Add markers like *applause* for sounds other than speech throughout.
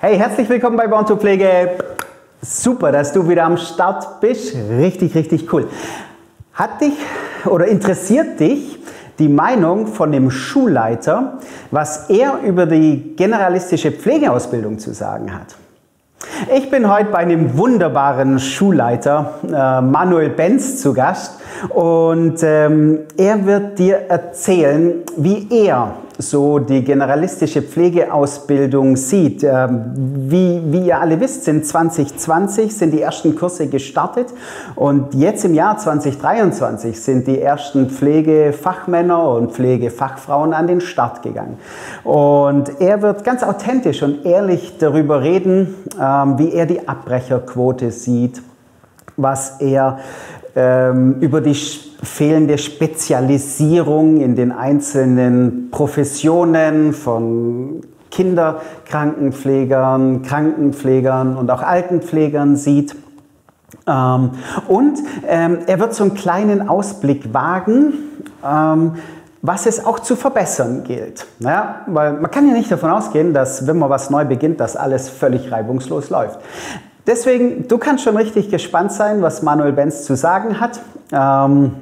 Hey, herzlich willkommen bei Born to Pflege. Super, dass du wieder am Start bist. Richtig, richtig cool. Hat dich oder interessiert dich die Meinung von dem Schulleiter, was er über die generalistische Pflegeausbildung zu sagen hat? Ich bin heute bei einem wunderbaren Schulleiter, äh, Manuel Benz, zu Gast und ähm, er wird dir erzählen, wie er so die generalistische Pflegeausbildung sieht. Ähm, wie, wie ihr alle wisst, sind 2020 sind die ersten Kurse gestartet und jetzt im Jahr 2023 sind die ersten Pflegefachmänner und Pflegefachfrauen an den Start gegangen. Und er wird ganz authentisch und ehrlich darüber reden, ähm, wie er die Abbrecherquote sieht, was er über die fehlende Spezialisierung in den einzelnen Professionen von Kinderkrankenpflegern, Krankenpflegern und auch Altenpflegern sieht. Ähm, und ähm, er wird so einen kleinen Ausblick wagen, ähm, was es auch zu verbessern gilt. Ja, weil man kann ja nicht davon ausgehen, dass wenn man was neu beginnt, dass alles völlig reibungslos läuft. Deswegen, du kannst schon richtig gespannt sein, was Manuel Benz zu sagen hat. Ähm,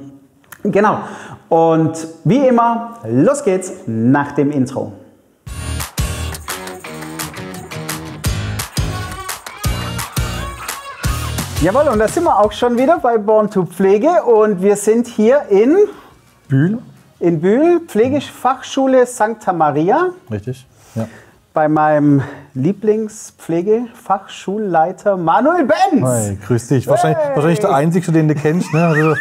genau. Und wie immer, los geht's nach dem Intro. Jawohl, und da sind wir auch schon wieder bei Born to Pflege und wir sind hier in Bühl. In Bühl, Pflegefachschule Santa Maria. Richtig, ja bei meinem Lieblingspflegefachschulleiter Manuel Benz. Hi, grüß dich. Wahrscheinlich, hey. wahrscheinlich der Einzige, den du kennst. Ne? Also,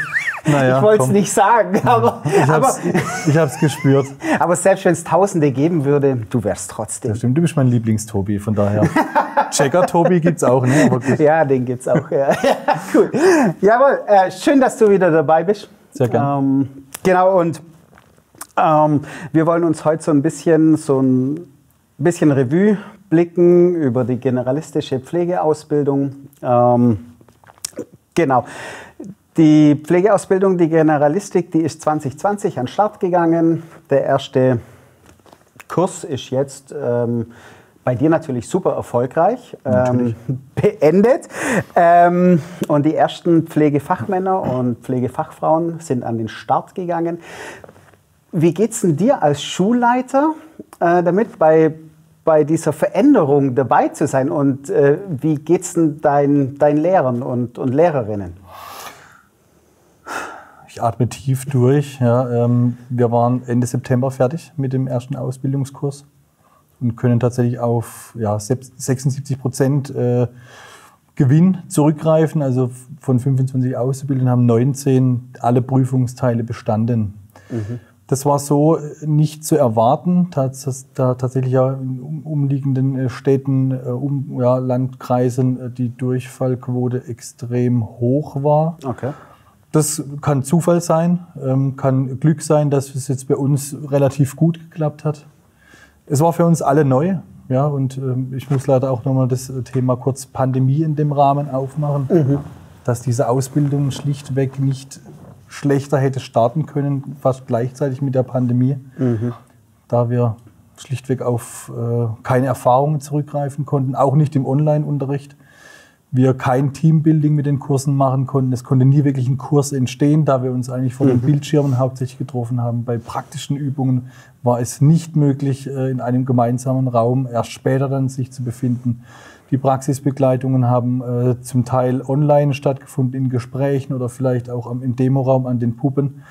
naja, ich wollte es nicht sagen, aber ich habe es gespürt. Aber selbst wenn es Tausende geben würde, du wärst trotzdem. Ja, stimmt, du bist mein Lieblingstobi, von daher. Checker Tobi gibt es auch, ne? Ja, den gibt es auch. Ja. *laughs* ja, cool. Jawohl, äh, schön, dass du wieder dabei bist. Sehr gerne. Ähm, genau, und ähm, wir wollen uns heute so ein bisschen so ein ein bisschen Revue blicken über die generalistische Pflegeausbildung. Ähm, genau. Die Pflegeausbildung, die Generalistik, die ist 2020 an den Start gegangen. Der erste Kurs ist jetzt ähm, bei dir natürlich super erfolgreich ähm, *laughs* beendet. Ähm, und die ersten Pflegefachmänner und Pflegefachfrauen sind an den Start gegangen. Wie geht es denn dir als Schulleiter äh, damit, bei bei dieser Veränderung dabei zu sein. Und äh, wie geht es denn deinen dein Lehrern und, und Lehrerinnen? Ich atme tief durch. Ja, ähm, wir waren Ende September fertig mit dem ersten Ausbildungskurs und können tatsächlich auf ja, 76 Prozent äh, Gewinn zurückgreifen. Also von 25 Auszubildenden haben 19 alle Prüfungsteile bestanden. Mhm. Das war so äh, nicht zu erwarten, da, da tatsächlich ja in umliegenden äh, Städten, äh, um, ja, Landkreisen die Durchfallquote extrem hoch war. Okay. Das kann Zufall sein, ähm, kann Glück sein, dass es jetzt bei uns relativ gut geklappt hat. Es war für uns alle neu. Ja, und ähm, ich muss leider auch nochmal das Thema kurz Pandemie in dem Rahmen aufmachen, mhm. dass diese Ausbildung schlichtweg nicht schlechter hätte starten können, fast gleichzeitig mit der Pandemie, mhm. da wir schlichtweg auf äh, keine Erfahrungen zurückgreifen konnten, auch nicht im Online-Unterricht. Wir kein Teambuilding mit den Kursen machen konnten. Es konnte nie wirklich ein Kurs entstehen, da wir uns eigentlich vor mhm. den Bildschirmen hauptsächlich getroffen haben. Bei praktischen Übungen war es nicht möglich, äh, in einem gemeinsamen Raum erst später dann sich zu befinden. Die Praxisbegleitungen haben äh, zum Teil online stattgefunden, in Gesprächen oder vielleicht auch am, im Demoraum an den Puppen.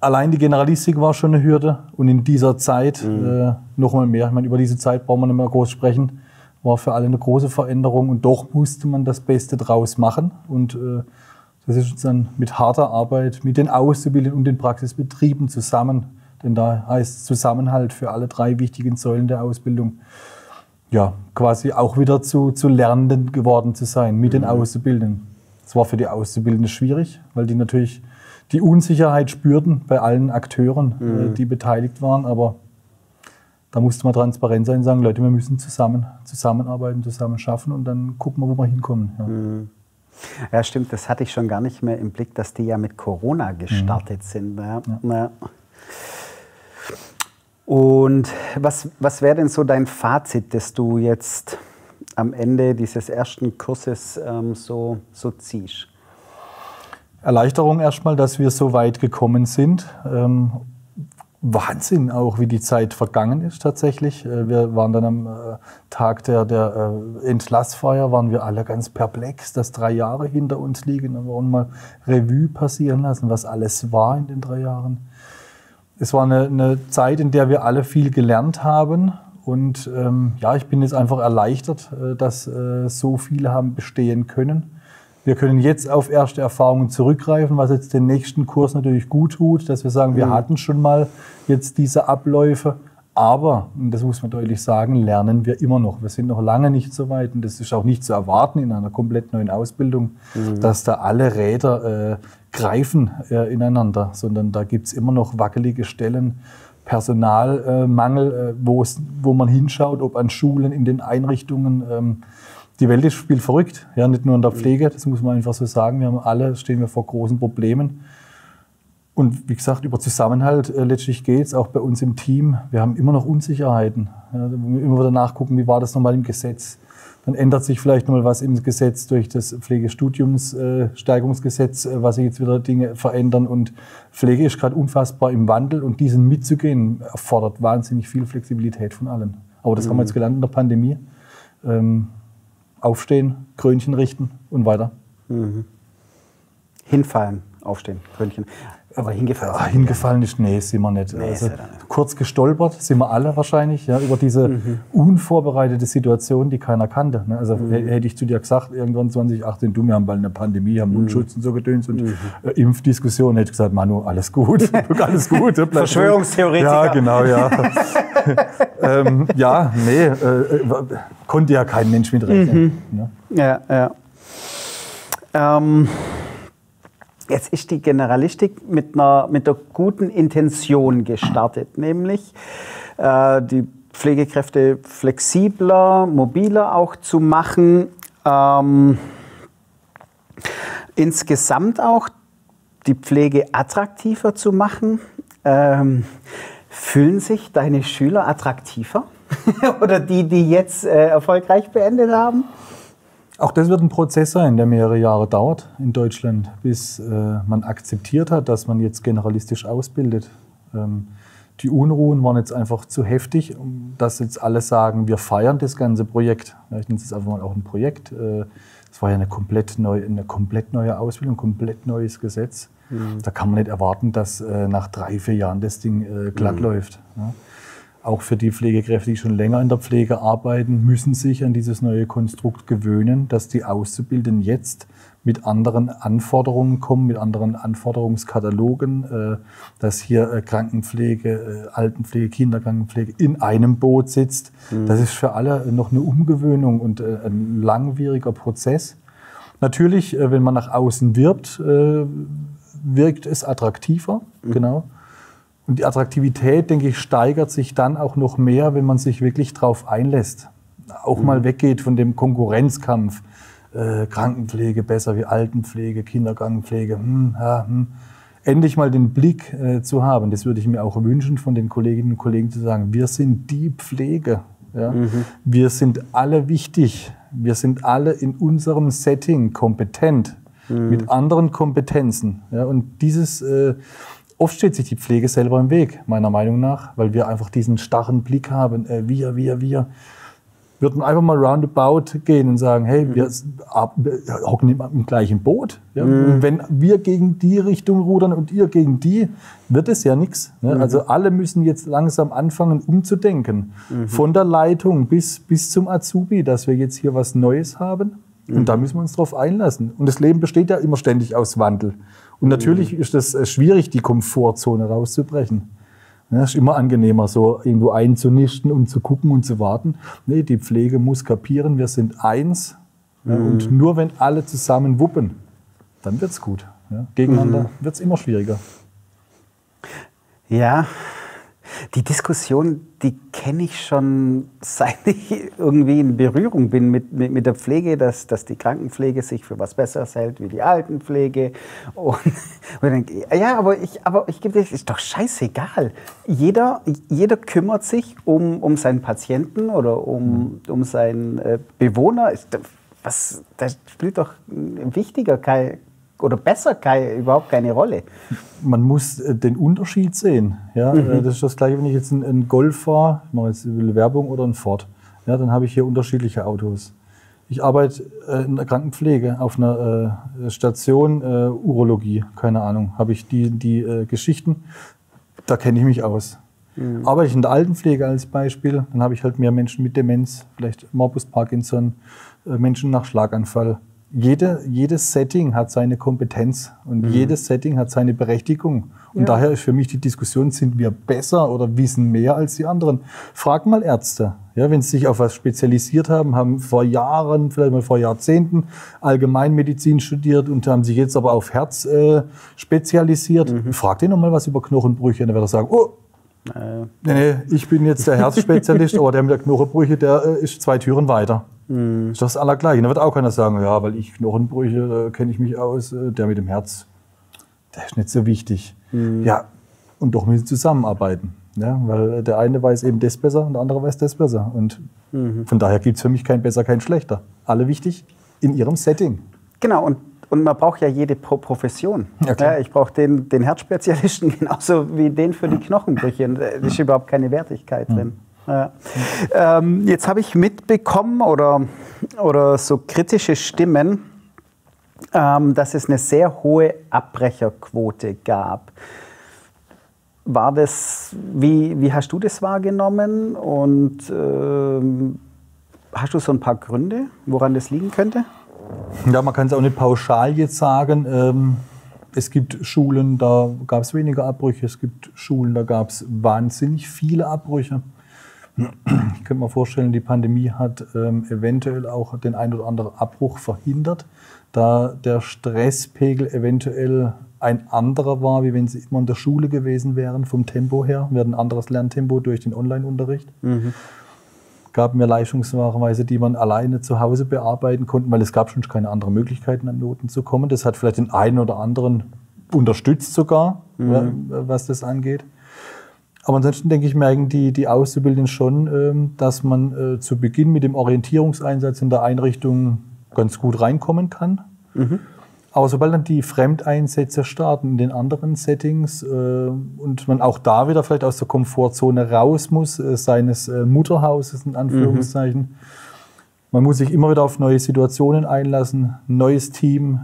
Allein die Generalistik war schon eine Hürde und in dieser Zeit mhm. äh, noch mal mehr. Ich meine, über diese Zeit brauchen wir nicht mehr groß sprechen. War für alle eine große Veränderung und doch musste man das Beste draus machen. Und äh, das ist uns dann mit harter Arbeit mit den Auszubildenden und den Praxisbetrieben zusammen, denn da heißt Zusammenhalt für alle drei wichtigen Säulen der Ausbildung ja, quasi auch wieder zu, zu Lernenden geworden zu sein mit den mhm. Auszubildenden. Es war für die Auszubildenden schwierig, weil die natürlich die Unsicherheit spürten bei allen Akteuren, äh, mhm. die beteiligt waren. Aber da musste man transparent sein und sagen, Leute, wir müssen zusammen zusammenarbeiten, zusammen schaffen und dann gucken wir, wo wir hinkommen. Ja. Mhm. Ja, stimmt, das hatte ich schon gar nicht mehr im Blick, dass die ja mit Corona gestartet mhm. sind. Ja. Ja. Und was, was wäre denn so dein Fazit, das du jetzt am Ende dieses ersten Kurses ähm, so, so ziehst? Erleichterung erstmal, dass wir so weit gekommen sind. Ähm, Wahnsinn auch, wie die Zeit vergangen ist tatsächlich. Äh, wir waren dann am äh, Tag der, der äh, Entlassfeier, waren wir alle ganz perplex, dass drei Jahre hinter uns liegen. Dann wollen mal Revue passieren lassen, was alles war in den drei Jahren. Es war eine, eine Zeit, in der wir alle viel gelernt haben. Und ähm, ja, ich bin jetzt einfach erleichtert, dass äh, so viele haben bestehen können. Wir können jetzt auf erste Erfahrungen zurückgreifen, was jetzt den nächsten Kurs natürlich gut tut, dass wir sagen, wir mhm. hatten schon mal jetzt diese Abläufe. Aber, und das muss man deutlich sagen, lernen wir immer noch. Wir sind noch lange nicht so weit und das ist auch nicht zu erwarten in einer komplett neuen Ausbildung, mhm. dass da alle Räder äh, greifen äh, ineinander, sondern da gibt es immer noch wackelige Stellen, Personalmangel, äh, wo man hinschaut, ob an Schulen, in den Einrichtungen. Ähm, die Welt ist, spielt verrückt, ja, nicht nur in der Pflege, das muss man einfach so sagen. Wir haben alle, stehen wir vor großen Problemen. Und wie gesagt, über Zusammenhalt äh, letztlich geht es, auch bei uns im Team. Wir haben immer noch Unsicherheiten. Ja, immer wieder nachgucken, wie war das nochmal im Gesetz. Dann ändert sich vielleicht nochmal was im Gesetz durch das Pflegestudiumssteigerungsgesetz, äh, was sich jetzt wieder Dinge verändern. Und Pflege ist gerade unfassbar im Wandel und diesen mitzugehen erfordert wahnsinnig viel Flexibilität von allen. Aber das mhm. haben wir jetzt gelernt in der Pandemie. Ähm, aufstehen, Krönchen richten und weiter. Mhm. Hinfallen, aufstehen, Krönchen. Aber hingefallen? Ach, hingefallen ist, nee, sind wir nicht. Nee, also, kurz gestolpert sind wir alle wahrscheinlich, ja, über diese mhm. unvorbereitete Situation, die keiner kannte. Ne? Also mhm. hätte ich zu dir gesagt, irgendwann 2018, du, wir haben bald eine Pandemie, haben Mundschutz mhm. und so gedöns und mhm. äh, Impfdiskussion, hätte ich gesagt, Manu, alles gut, *laughs* alles gut. Verschwörungstheoretiker. Ja, genau, ja. *laughs* ähm, ja, nee, äh, äh, konnte ja kein Mensch mitrechnen. Mhm. Ne? Ja, ja. Ähm, jetzt ist die Generalistik mit einer, mit einer guten Intention gestartet, nämlich äh, die Pflegekräfte flexibler, mobiler auch zu machen. Ähm, insgesamt auch die Pflege attraktiver zu machen. Ähm, Fühlen sich deine Schüler attraktiver? *laughs* Oder die, die jetzt äh, erfolgreich beendet haben? Auch das wird ein Prozess sein, der mehrere Jahre dauert in Deutschland, bis äh, man akzeptiert hat, dass man jetzt generalistisch ausbildet. Ähm, die Unruhen waren jetzt einfach zu heftig, dass jetzt alle sagen, wir feiern das ganze Projekt. Ja, ich nenne es einfach mal auch ein Projekt. Äh, es war ja eine komplett, neu, eine komplett neue Ausbildung, ein komplett neues Gesetz. Mhm. Da kann man nicht erwarten, dass äh, nach drei, vier Jahren das Ding äh, glatt mhm. läuft. Ja. Auch für die Pflegekräfte, die schon länger in der Pflege arbeiten, müssen sich an dieses neue Konstrukt gewöhnen, dass die Auszubildenden jetzt mit anderen Anforderungen kommen, mit anderen Anforderungskatalogen, äh, dass hier äh, Krankenpflege, äh, Altenpflege, Kinderkrankenpflege in einem Boot sitzt. Mhm. Das ist für alle noch eine Umgewöhnung und ein langwieriger Prozess. Natürlich, wenn man nach außen wirbt, wirkt es attraktiver, mhm. genau. Und die Attraktivität, denke ich, steigert sich dann auch noch mehr, wenn man sich wirklich darauf einlässt. Auch mhm. mal weggeht von dem Konkurrenzkampf. Äh, Krankenpflege besser wie Altenpflege, Kinderkrankenpflege. Hm, ja, hm. Endlich mal den Blick äh, zu haben. Das würde ich mir auch wünschen von den Kolleginnen und Kollegen zu sagen. Wir sind die Pflege. Ja? Mhm. Wir sind alle wichtig. Wir sind alle in unserem Setting kompetent mhm. mit anderen Kompetenzen. Ja, und dieses, äh, oft steht sich die Pflege selber im Weg, meiner Meinung nach, weil wir einfach diesen starren Blick haben, äh, wir, wir, wir. Würden einfach mal roundabout gehen und sagen, hey, wir hocken im gleichen Boot. Ja? Mhm. Wenn wir gegen die Richtung rudern und ihr gegen die, wird es ja nichts. Ne? Mhm. Also alle müssen jetzt langsam anfangen, umzudenken. Mhm. Von der Leitung bis, bis zum Azubi, dass wir jetzt hier was Neues haben und da müssen wir uns drauf einlassen. Und das Leben besteht ja immer ständig aus Wandel. Und natürlich ist es äh, schwierig, die Komfortzone rauszubrechen. Es ist immer angenehmer, so irgendwo einzunisten und zu gucken und zu warten. Nee, die Pflege muss kapieren, wir sind eins. Mhm. Und nur wenn alle zusammen wuppen, dann wird es gut. Ja, gegeneinander mhm. wird es immer schwieriger. Ja, Die Diskussion, die kenne ich schon, *laughs* seit ich irgendwie in Berührung bin mit, mit, mit, der Pflege, dass, dass die Krankenpflege sich für was Besseres hält wie die Altenpflege. Und, *laughs* und denke, ja, aber ich, aber ich gebe dir, ist doch scheißegal. Jeder, jeder kümmert sich um, um seinen Patienten oder um, um seinen äh, Bewohner. Was, das spielt doch wichtiger kein, oder besser keine, überhaupt keine Rolle. Man muss äh, den Unterschied sehen. Ja? Mhm. Äh, das ist das gleiche, wenn ich jetzt einen Golf fahre, ich mache jetzt Werbung oder einen Ford, ja, dann habe ich hier unterschiedliche Autos. Ich arbeite äh, in der Krankenpflege auf einer Station Urologie, keine Ahnung, habe ich die, die Geschichten, da kenne ich mich aus. Mhm. Arbeite ich in der Altenpflege als Beispiel, dann habe ich halt mehr Menschen mit Demenz, vielleicht Morbus Parkinson, Menschen nach Schlaganfall, jede, jedes Setting hat seine Kompetenz und mhm. jedes Setting hat seine Berechtigung. Und ja. daher ist für mich die Diskussion, sind wir besser oder wissen mehr als die anderen? Frag mal Ärzte. Ja, wenn sie sich auf was spezialisiert haben, haben vor Jahren, vielleicht mal vor Jahrzehnten Allgemeinmedizin studiert und haben sich jetzt aber auf Herz äh, spezialisiert. Mhm. Frag den nochmal was über Knochenbrüche, dann wird er sagen, oh, Nee, nee, ich bin jetzt der Herzspezialist, *laughs* aber der mit der Knochenbrüche, der äh, ist zwei Türen weiter. Mhm. Das ist das Allergleiche. Da wird auch keiner sagen, ja, weil ich Knochenbrüche, da kenne ich mich aus, äh, der mit dem Herz, der ist nicht so wichtig. Mhm. Ja, und doch müssen zusammenarbeiten. Ja, weil der eine weiß eben das besser und der andere weiß das besser. Und mhm. von daher gibt es für mich kein besser, kein schlechter. Alle wichtig in ihrem Setting. Genau, und, und man braucht ja jede Pro Profession. Ja, ja, ich brauche den, den Herzspezialisten *laughs* genauso wie den für die Knochenbrüche. Da ist überhaupt keine Wertigkeit mhm. drin. Ja. Ähm, jetzt habe ich mitbekommen oder, oder so kritische Stimmen, ähm, dass es eine sehr hohe Abbrecherquote gab. War das, wie, wie hast du das wahrgenommen und ähm, hast du so ein paar Gründe, woran das liegen könnte? Ja, man kann es auch nicht pauschal jetzt sagen. Ähm, es gibt Schulen, da gab es weniger Abbrüche. Es gibt Schulen, da gab es wahnsinnig viele Abbrüche. Ich könnte mir vorstellen, die Pandemie hat ähm, eventuell auch den ein oder anderen Abbruch verhindert, da der Stresspegel eventuell ein anderer war, wie wenn sie immer in der Schule gewesen wären, vom Tempo her. Wir hatten ein anderes Lerntempo durch den Online-Unterricht. Mhm. Gab mehr Leistungsnachweise, die man alleine zu Hause bearbeiten konnte, weil es gab schon keine anderen Möglichkeiten, an Noten zu kommen. Das hat vielleicht den einen oder anderen unterstützt sogar, mhm. was das angeht. Aber ansonsten denke ich, merken die, die Auszubildenden schon, ähm, dass man äh, zu Beginn mit dem Orientierungseinsatz in der Einrichtung ganz gut reinkommen kann. Mhm. Aber sobald dann die Fremdeinsätze starten in den anderen Settings äh, und man auch da wieder vielleicht aus der Komfortzone raus muss, äh, seines Mutterhauses in Anführungszeichen, mhm. man muss sich immer wieder auf neue Situationen einlassen, neues Team,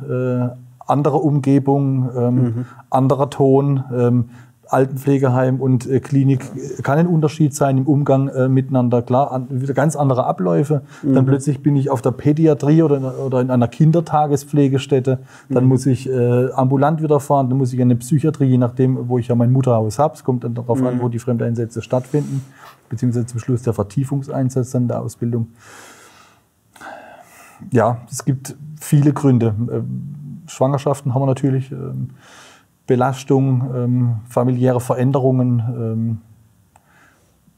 andere Umgebung, ähm, mhm. anderer Ton. Ähm, Altenpflegeheim und äh, Klinik kann ein Unterschied sein im Umgang äh, miteinander. Klar, an, wieder ganz andere Abläufe. Mhm. Dann plötzlich bin ich auf der Pädiatrie oder in, oder in einer Kindertagespflegestätte. Dann mhm. muss ich äh, ambulant wieder fahren. Dann muss ich in eine Psychiatrie, je nachdem, wo ich ja mein Mutterhaus habe. Es kommt dann darauf mhm. an, wo die Fremdeinsätze stattfinden, beziehungsweise zum Schluss der Vertiefungseinsatz dann der Ausbildung. Ja, es gibt viele Gründe. Ähm, Schwangerschaften haben wir natürlich. Belastung, ähm, familiäre Veränderungen, ähm,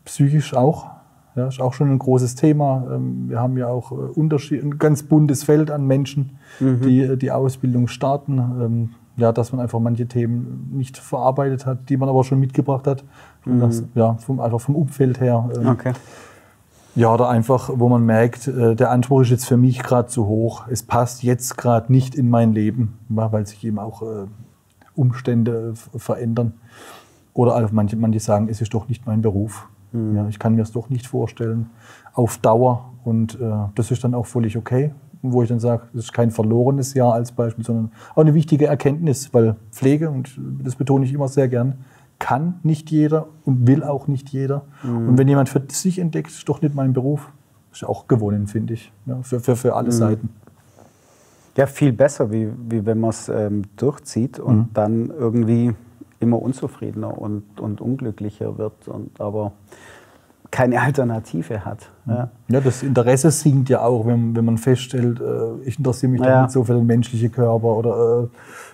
psychisch auch. Ja, ist auch schon ein großes Thema. Ähm, wir haben ja auch äh, Unterschied, ein ganz buntes Feld an Menschen, mhm. die äh, die Ausbildung starten. Ähm, ja, dass man einfach manche Themen nicht verarbeitet hat, die man aber schon mitgebracht hat. Mhm. Das, ja, vom, einfach vom Umfeld her. Ähm, okay. Ja, oder einfach, wo man merkt, äh, der Anspruch ist jetzt für mich gerade zu hoch. Es passt jetzt gerade nicht in mein Leben, weil sich eben auch Umstände verändern. Oder also manche, manche sagen, es ist doch nicht mein Beruf. Mhm. Ja, ich kann mir es doch nicht vorstellen auf Dauer. Und äh, das ist dann auch völlig okay. Wo ich dann sage, das ist kein verlorenes Jahr als Beispiel, sondern auch eine wichtige Erkenntnis, weil Pflege, und das betone ich immer sehr gern, kann nicht jeder und will auch nicht jeder. Mhm. Und wenn jemand für sich entdeckt, ist doch nicht mein Beruf, ist auch gewonnen, finde ich, ja, für, für, für alle mhm. Seiten. Ja, viel besser, wie, wie wenn man es ähm, durchzieht und mhm. dann irgendwie immer unzufriedener und, und unglücklicher wird. Und, aber keine *laughs* Alternative hat. Ja. ja, das Interesse sinkt ja auch, wenn, wenn man feststellt, äh, ich interessiere mich ja. nicht so für den menschlichen Körper oder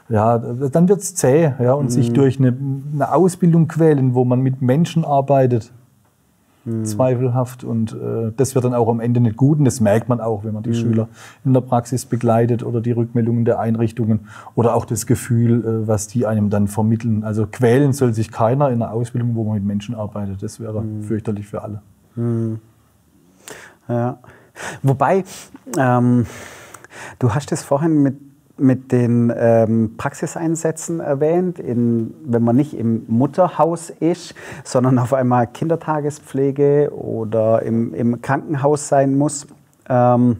äh, ja, dann wird es zäh ja, und mhm. sich durch eine, eine Ausbildung quälen, wo man mit Menschen arbeitet, mhm. zweifelhaft. Und äh, das wird dann auch am Ende nicht gut. Und das merkt man auch, wenn man die mhm. Schüler in der Praxis begleitet oder die Rückmeldungen der Einrichtungen oder auch das Gefühl, äh, was die einem dann vermitteln. Also quälen soll sich keiner in einer Ausbildung, wo man mit Menschen arbeitet. Das wäre mhm. fürchterlich für alle. Mhm. Ja. Wobei, ähm, du hast es vorhin mit mit den ähm, Praxiseinsätzen erwähnt, in, wenn man nicht im Mutterhaus ist, sondern auf einmal Kindertagespflege oder im, im Krankenhaus sein muss. Ähm,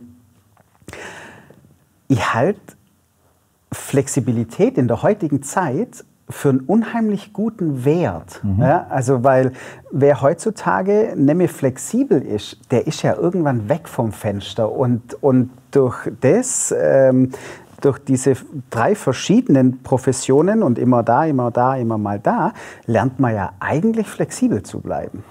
ich halte Flexibilität in der heutigen Zeit für einen unheimlich guten Wert. Mhm. Ja, also weil wer heutzutage nämlich flexibel ist, der ist ja irgendwann weg vom Fenster und, und durch das ähm, durch diese drei verschiedenen Professionen und immer da, immer da, immer mal da, lernt man ja eigentlich flexibel zu bleiben.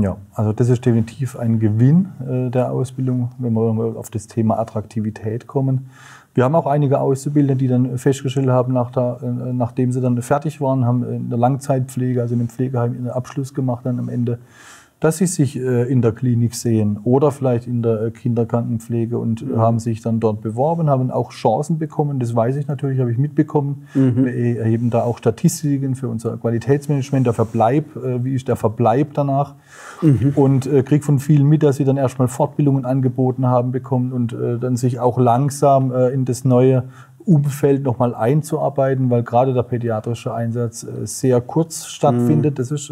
Ja, also das ist definitiv ein Gewinn äh, der Ausbildung, wenn wir auf das Thema Attraktivität kommen. Wir haben auch einige Auszubildende, die dann festgestellt haben, nach der, äh, nachdem sie dann fertig waren, haben in der Langzeitpflege, also in dem Pflegeheim, einen Abschluss gemacht dann am Ende dass sie sich äh, in der Klinik sehen oder vielleicht in der äh, Kinderkrankenpflege und mhm. haben sich dann dort beworben, haben auch Chancen bekommen. Das weiß ich natürlich, habe ich mitbekommen. Mhm. Wir erheben da auch Statistiken für unser Qualitätsmanagement, der Verbleib, äh, wie ist der Verbleib danach. Mhm. Und äh, kriege von vielen mit, dass sie dann erstmal Fortbildungen angeboten haben bekommen und äh, dann sich auch langsam äh, in das neue Umfeld nochmal einzuarbeiten, weil gerade der pädiatrische Einsatz sehr kurz stattfindet. Mhm. Das ist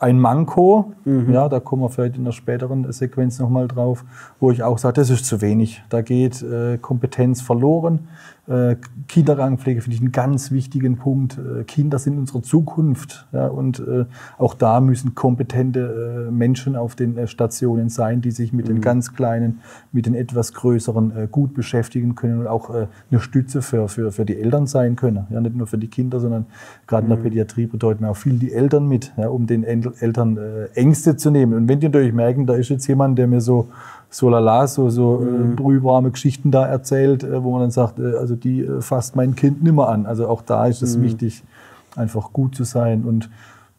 ein Manko, mhm. ja, da kommen wir vielleicht in der späteren Sequenz nochmal drauf, wo ich auch sage, das ist zu wenig. Da geht äh, Kompetenz verloren. Äh, Kinderkrankenpflege finde ich einen ganz wichtigen Punkt. Äh, Kinder sind unsere Zukunft. Ja, und äh, auch da müssen kompetente Menschen auf den Stationen sein, die sich mit mhm. den ganz Kleinen, mit den etwas Größeren gut beschäftigen können und auch eine Stütze für, für, für die Eltern sein können. Ja, nicht nur für die Kinder, sondern gerade mhm. in der mhm. Pädiatrie bedeuten auch viel die Eltern mit, ja, um den Eltern Ängste zu nehmen. Und wenn die natürlich merken, da ist jetzt jemand, der mir so so lala, so, so äh, mhm. brühwarme Geschichten da erzählt, äh, wo man dann sagt, äh, also die äh, fasst mein Kind nimmer an. Also auch da ist es mhm. wichtig, einfach gut zu sein. Und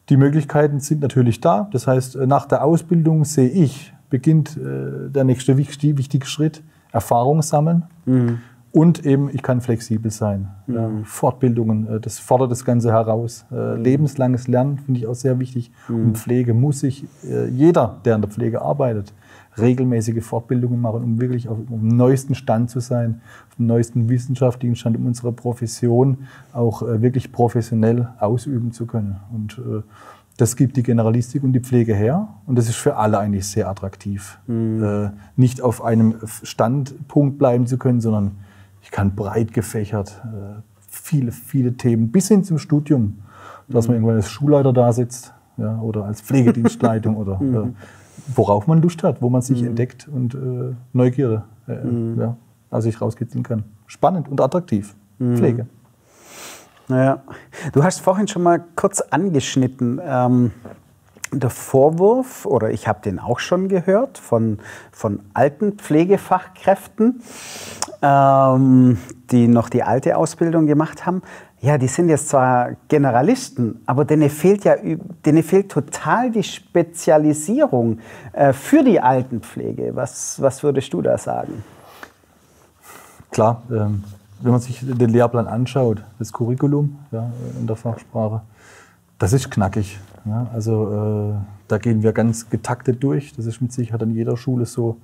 die Möglichkeiten sind natürlich da. Das heißt, äh, nach der Ausbildung sehe ich, beginnt äh, der nächste wichtige Schritt, Erfahrung sammeln. Mhm. Und eben, ich kann flexibel sein. Mhm. Ja, Fortbildungen, das fordert das Ganze heraus. Lebenslanges Lernen finde ich auch sehr wichtig. Mhm. Und Pflege muss sich jeder, der in der Pflege arbeitet, regelmäßige Fortbildungen machen, um wirklich auf, dem neuesten Stand zu sein, auf dem neuesten wissenschaftlichen Stand, um unsere Profession auch äh, wirklich professionell ausüben zu können. Und äh, das gibt die Generalistik und die Pflege her und das ist für alle eigentlich sehr attraktiv. Mhm. Äh, nicht auf einem Standpunkt bleiben zu können, sondern ich kann breit gefächert viele, viele Themen bis hin zum Studium, dass man mhm. irgendwann als Schulleiter da sitzt ja, oder als Pflegedienstleitung oder *laughs* mhm. Worauf man Lust hat, wo man sich mhm. entdeckt und äh, Neugierde äh, mhm. ja, aus sich rauskitzeln kann. Spannend und attraktiv. Mhm. Pflege. Naja, du hast vorhin schon mal kurz angeschnitten. Ähm, der Vorwurf, oder ich habe den auch schon gehört, von, von alten Pflegefachkräften, ähm, die noch die alte Ausbildung gemacht haben, ja, die sind jetzt zwar Generalisten, aber denen fehlt ja denen fehlt total die Spezialisierung äh, für die Altenpflege. Was, was würdest du da sagen? Klar, ähm, wenn man sich den Lehrplan anschaut, das Curriculum ja, in der Fachsprache, das ist knackig. Ja, also äh, da gehen wir ganz getaktet durch. Das ist mit Sicherheit an jeder Schule so.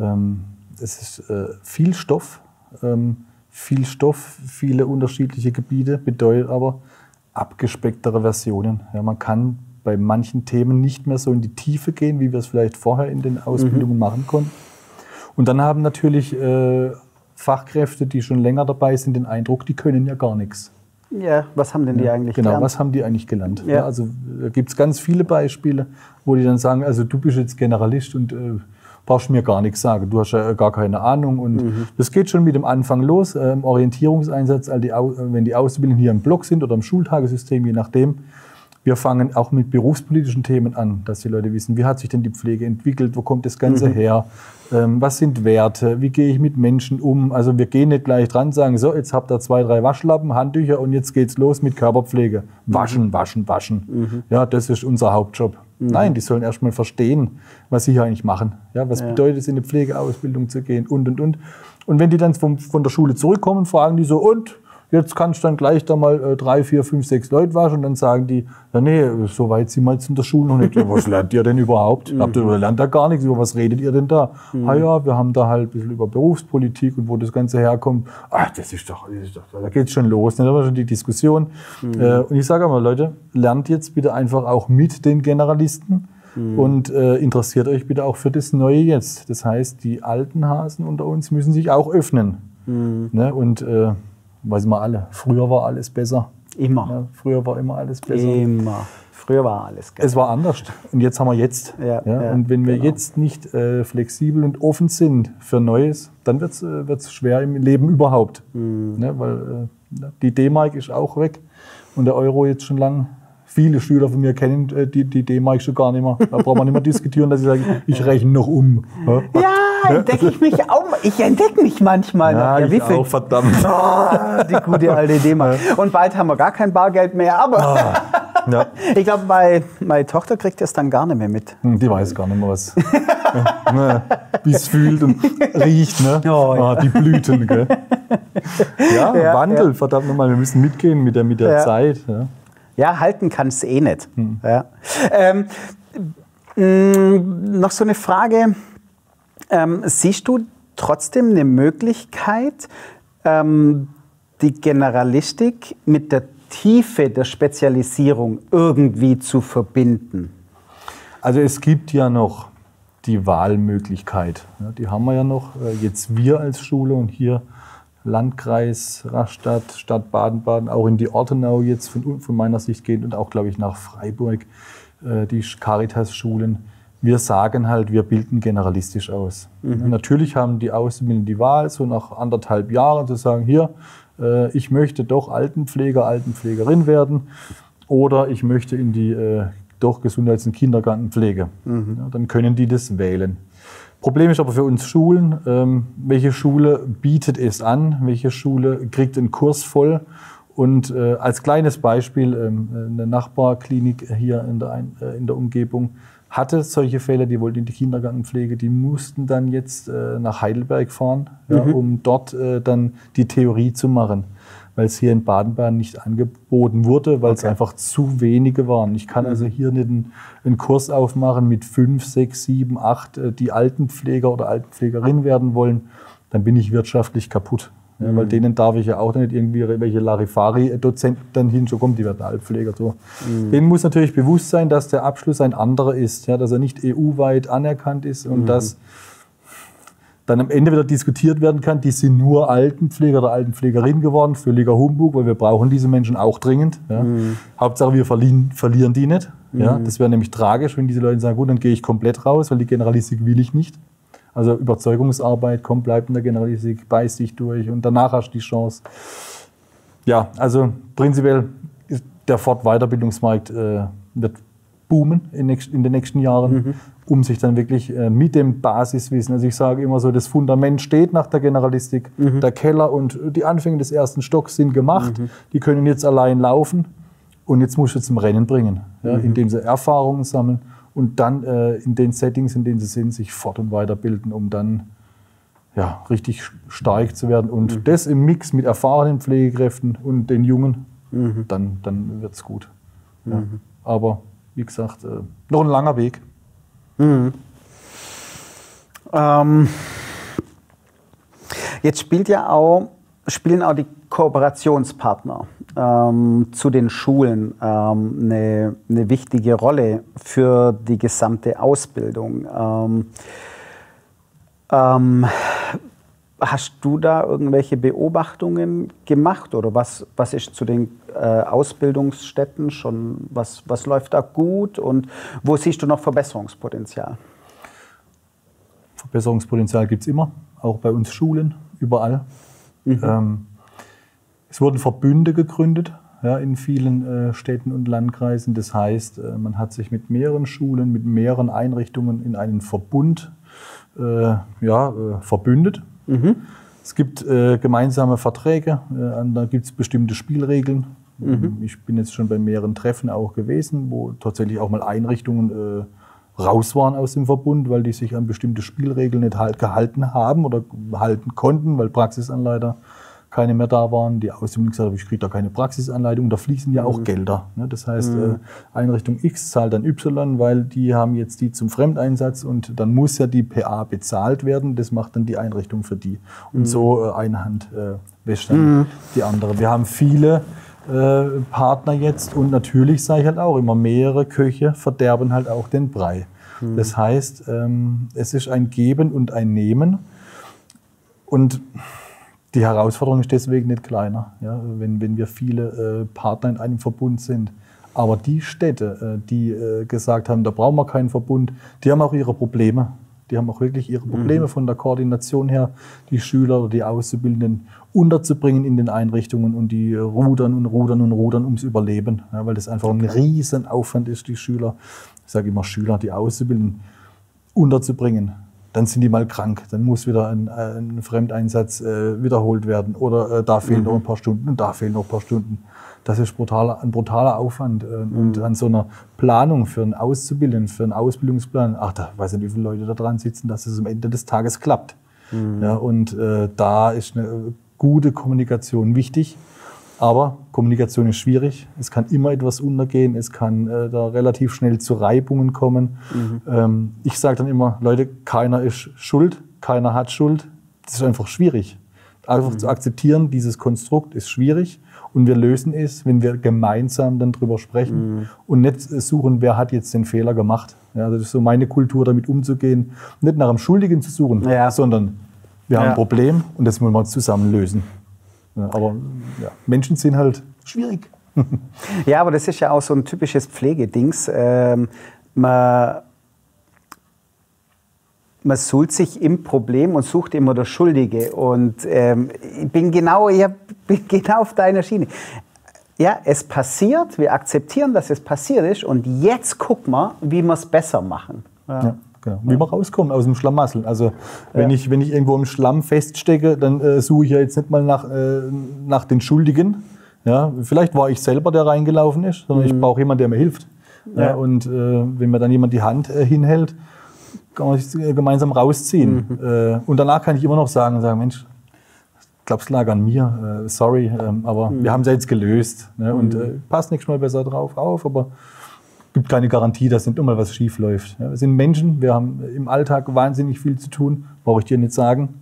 Ähm, es ist äh, viel Stoff. Ähm, viel Stoff, viele unterschiedliche Gebiete, bedeutet aber abgespecktere Versionen. Ja, man kann bei manchen Themen nicht mehr so in die Tiefe gehen, wie wir es vielleicht vorher in den Ausbildungen mhm. machen konnten. Und dann haben natürlich äh, Fachkräfte, die schon länger dabei sind, den Eindruck, die können ja gar nichts. Ja, was haben denn die eigentlich genau, gelernt? Genau, was haben die eigentlich gelernt? Ja. Ja, also da gibt es ganz viele Beispiele, wo die dann sagen, also du bist jetzt Generalist und äh, brauchst du mir gar nichts sagen. Du hast ja gar keine Ahnung. Und mhm. das geht schon mit dem Anfang los. Im Orientierungseinsatz, wenn die Auszubildenden hier im Block sind oder im Schultagessystem, je nachdem, Wir fangen auch mit berufspolitischen Themen an, dass die Leute wissen, wie hat sich denn die Pflege entwickelt, wo kommt das Ganze mhm. her, ähm, was sind Werte, wie gehe ich mit Menschen um. Also wir gehen nicht gleich dran, sagen, so, jetzt habt ihr zwei, drei Waschlappen, Handtücher und jetzt geht's los mit Körperpflege. Waschen, mhm. waschen, waschen. Mhm. Ja, das ist unser Hauptjob. Mhm. Nein, die sollen erstmal verstehen, was sie hier eigentlich machen. Ja, was ja. bedeutet es, in eine Pflegeausbildung zu gehen und, und, und. Und wenn die dann vom, von der Schule zurückkommen, fragen die so, und Jetzt kannst du dann gleich da mal äh, drei, vier, fünf, sechs Leute waschen und dann sagen die, ja nee, so weit sind wir jetzt in der Schule noch nicht. Was lernt ihr denn überhaupt? Mhm. Habt ihr lernt da gar nichts, über was redet ihr denn da? Mhm. Ah ja, wir haben da halt ein bisschen über Berufspolitik und wo das Ganze herkommt. Ach, das ist doch, das ist doch da geht's schon los. Ne? Da war schon die Diskussion. Mhm. Äh, und ich sage mal, Leute, lernt jetzt bitte einfach auch mit den Generalisten. Mhm. Und äh, interessiert euch bitte auch für das Neue jetzt. Das heißt, die alten Hasen unter uns müssen sich auch öffnen. Mhm. Ne? Und äh, weiß wir alle, früher war alles besser. Immer. Ja, früher war immer alles besser. Immer. Früher war alles geil. Es war anders. Und jetzt haben wir jetzt. Ja, ja, und wenn wir genau. jetzt nicht äh, flexibel und offen sind für Neues, dann wird es äh, schwer im Leben überhaupt. Mhm. Ne, weil äh, die D-Mark ist auch weg und der Euro jetzt schon lang viele Schüler von mir kennen äh, die, die D-Mark schon gar nicht mehr. Da braucht man nicht mehr *laughs* diskutieren, dass ich sage, ich rechne noch um. Ja, entdecke ich mich auch. Ich entdecke mich manchmal ja. Ja, wie viel? Auch, verdammt. Oh, die gute alte D-Mark. Und bald haben wir gar kein Bargeld mehr, aber oh, ja. *laughs* ich glaube, meine Tochter kriegt das dann gar nicht mehr mit. Hm, die weiß gar nicht mehr was. *laughs* Ne, wie es fühlt und riecht, ne? Oh, ja. oh, die Blüten, gell? *laughs* Ja, ja Wandel, verdammt nochmal, wir müssen mitgehen mit der, mit der Zeit. Ja. Ja, halten kann es eh nicht. Hm. Ja. Ähm, mh, mm, noch so eine Frage. Ähm, siehst du trotzdem eine Möglichkeit, ähm, die Generalistik mit der Tiefe der Spezialisierung irgendwie zu verbinden? Also es gibt ja noch die Wahlmöglichkeit. Ja, die haben wir ja noch. Äh, jetzt wir als Schule und hier Landkreis Rastatt, Stadt Baden-Baden, auch in die Ortenau jetzt von, von meiner Sicht gehend und auch, glaube ich, nach Freiburg, äh, die Caritas-Schulen. Wir sagen halt, wir bilden generalistisch aus. Mhm. Natürlich haben die Auszubildenden die Wahl, so nach anderthalb Jahren zu sagen, hier, äh, ich möchte doch Altenpfleger, Altenpflegerin werden oder ich möchte in die äh, doch Gesundheits- und Kindergartenpflege. Mhm. Ja, dann können die das wählen. Problem ist aber für uns Schulen, ähm, welche Schule bietet es an, welche Schule kriegt einen Kurs voll. Und äh, als kleines Beispiel, ähm, eine Nachbarklinik hier in der, äh, in der Umgebung hatte solche Fälle, die wollten in die Kindergartenpflege, die mussten dann jetzt äh, nach Heidelberg fahren, mhm. ja, um dort äh, dann die Theorie zu machen weil es hier in Baden-Baden nicht angeboten wurde, weil okay. es einfach zu wenige waren. Ich kann mhm. also hier nicht einen, einen, Kurs aufmachen mit fünf, sechs, sieben, acht, äh, die Altenpfleger oder Altenpflegerin werden wollen. Dann bin ich wirtschaftlich kaputt. Ja, mhm. Weil denen darf ich ja auch nicht irgendwie welche Larifari-Dozenten dann hin, so kommt die werden Altenpfleger. So. Mhm. Denen muss natürlich bewusst sein, dass der Abschluss ein anderer ist, ja, dass er nicht EU-weit anerkannt ist und mhm. dass dann am Ende wieder diskutiert werden kann, die sind nur Altenpfleger oder Altenpflegerin geworden, völliger Humbug, weil wir brauchen diese Menschen auch dringend. Ja. Mhm. Hauptsache wir verlieren, verlieren die nicht. Mhm. Ja. Das wäre nämlich tragisch, wenn diese Leute sagen, gut, dann gehe ich komplett raus, weil die Generalistik will ich nicht. Also Überzeugungsarbeit, komm, bleib in der Generalistik, beiß dich durch und danach hast du die Chance. Ja, also prinzipiell der Fortweiterbildungsmarkt äh, wird boomen in, in, den nächsten Jahren. Mhm um sich dann wirklich äh, mit dem Basiswissen, also ich sage immer so, das Fundament steht nach der Generalistik, mhm. der Keller und die Anfänge des ersten Stocks sind gemacht, mhm. die können jetzt allein laufen und jetzt muss ich zum Rennen bringen, ja, mhm. indem sie Erfahrungen sammeln und dann äh, in den Settings, in denen sie sind, sich fort- und weiterbilden, um dann ja, richtig stark zu werden und mhm. das im Mix mit erfahrenen Pflegekräften und den Jungen, mhm. dann, dann wird es gut. Ja. Mhm. Aber wie gesagt, äh, noch ein langer Weg. Mhm. Ähm, jetzt spielt ja auch, spielen auch die Kooperationspartner ähm, zu den Schulen ähm, eine, eine, wichtige Rolle für die gesamte Ausbildung. Ähm, ähm, hast du da irgendwelche Beobachtungen gemacht oder was, was ist zu den äh, Ausbildungsstätten schon, was, was läuft da gut und wo siehst du noch Verbesserungspotenzial? Verbesserungspotenzial gibt es immer, auch bei uns Schulen, überall. Mhm. Ähm, es wurden Verbünde gegründet, ja, in vielen äh, Städten und Landkreisen. Das heißt, äh, man hat sich mit mehreren Schulen, mit mehreren Einrichtungen in einen Verbund äh, ja, äh, verbündet. Mhm. Es gibt äh, gemeinsame Verträge, äh, da gibt es bestimmte Spielregeln. Mhm. Ich bin jetzt schon bei mehreren Treffen auch gewesen, wo tatsächlich auch mal Einrichtungen raus waren aus dem Verbund, weil die sich an bestimmte Spielregeln nicht halt gehalten haben oder halten konnten, weil Praxisanleiter keine mehr da waren. Die Ausbildung gesagt hat, ich kriege da keine Praxisanleitung. Da fließen ja auch mhm. Gelder. Ne? Das heißt, mhm. Äh, Einrichtung X zahlt dann Y, weil die haben jetzt die zum Fremdeinsatz und dann muss ja die PA bezahlt werden. Das macht dann die Einrichtung für die. Und mhm. so äh, eine Hand äh, wäscht dann mhm. die andere. Wir haben viele äh, Partner jetzt und natürlich sage ich halt auch immer, mehrere Köche verderben halt auch den Brei. Mhm. Das heißt, ähm, es ist ein Geben und ein Nehmen. Und die Herausforderung ist deswegen nicht kleiner, ja, wenn, wenn wir viele äh, Partner in einem Verbund sind. Aber die Städte, äh, die äh, gesagt haben, da brauchen wir keinen Verbund, die haben auch ihre Probleme. Die haben auch wirklich ihre Probleme mhm. von der Koordination her, die Schüler oder die Auszubildenden unterzubringen in den Einrichtungen und die rudern und rudern und rudern ums Überleben, ja, weil das einfach ein Riesenaufwand ist, die Schüler, ich sage immer Schüler, die Auszubildenden unterzubringen dann sind die mal krank, dann muss wieder ein, ein Fremdeinsatz äh, wiederholt werden oder äh, da fehlen mhm. noch ein paar Stunden und da fehlen noch ein paar Stunden. Das ist brutaler, ein brutaler Aufwand. Äh, mhm. Und an so einer Planung für einen Auszubildenden, für einen Ausbildungsplan, ach, da weiß nicht, wie viele Leute da dran sitzen, dass es am Ende des Tages klappt. Mhm. Ja, und äh, da ist eine gute Kommunikation wichtig. Aber Kommunikation ist schwierig. Es kann immer etwas untergehen. Es kann äh, da relativ schnell zu Reibungen kommen. Mhm. Ähm, ich sage dann immer, Leute, keiner ist schuld, keiner hat Schuld. Das ist einfach schwierig. Einfach mhm. zu akzeptieren, dieses Konstrukt ist schwierig. Und wir lösen es, wenn wir gemeinsam dann drüber sprechen mhm. und nicht suchen, wer hat jetzt den Fehler gemacht. Ja, das ist so meine Kultur, damit umzugehen. Nicht nach einem Schuldigen zu suchen, ja. sondern wir haben ja. ein Problem und das wollen wir zusammen lösen. Aber ja, Menschen sind halt schwierig. *laughs* ja, aber das ist ja auch so ein typisches Pflegedings. Ähm, man, man sucht sich im Problem und sucht immer der Schuldige. Und ähm, ich bin genau, ich *laughs* bin genau auf deiner Schiene. Ja, es passiert, wir akzeptieren, dass es passiert ist und jetzt gucken wir, wie wir es besser machen. Ja. Ja. Genau. Wie man rauskommt aus dem Schlamassel. Also wenn, ja. ich, wenn ich irgendwo im Schlamm feststecke, dann äh, suche ich ja jetzt nicht mal nach, äh, nach den Schuldigen. Ja, vielleicht war ich selber, der reingelaufen ist, sondern mhm. ich brauche jemanden, der mir hilft. Ja. ja und äh, wenn mir dann jemand die Hand äh, hinhält, kann man sich äh, gemeinsam rausziehen. Mhm. Äh, und danach kann ich immer noch sagen, sagen Mensch, ich glaube, es lag an mir, sorry, ähm, aber mhm. wir haben es ja jetzt gelöst. Ne? Und mhm. passt nächstes Mal besser drauf auf, aber gibt keine Garantie, dass nicht immer was schief läuft. Ja, wir sind Menschen, wir haben im Alltag wahnsinnig viel zu tun, brauche ich dir nicht sagen.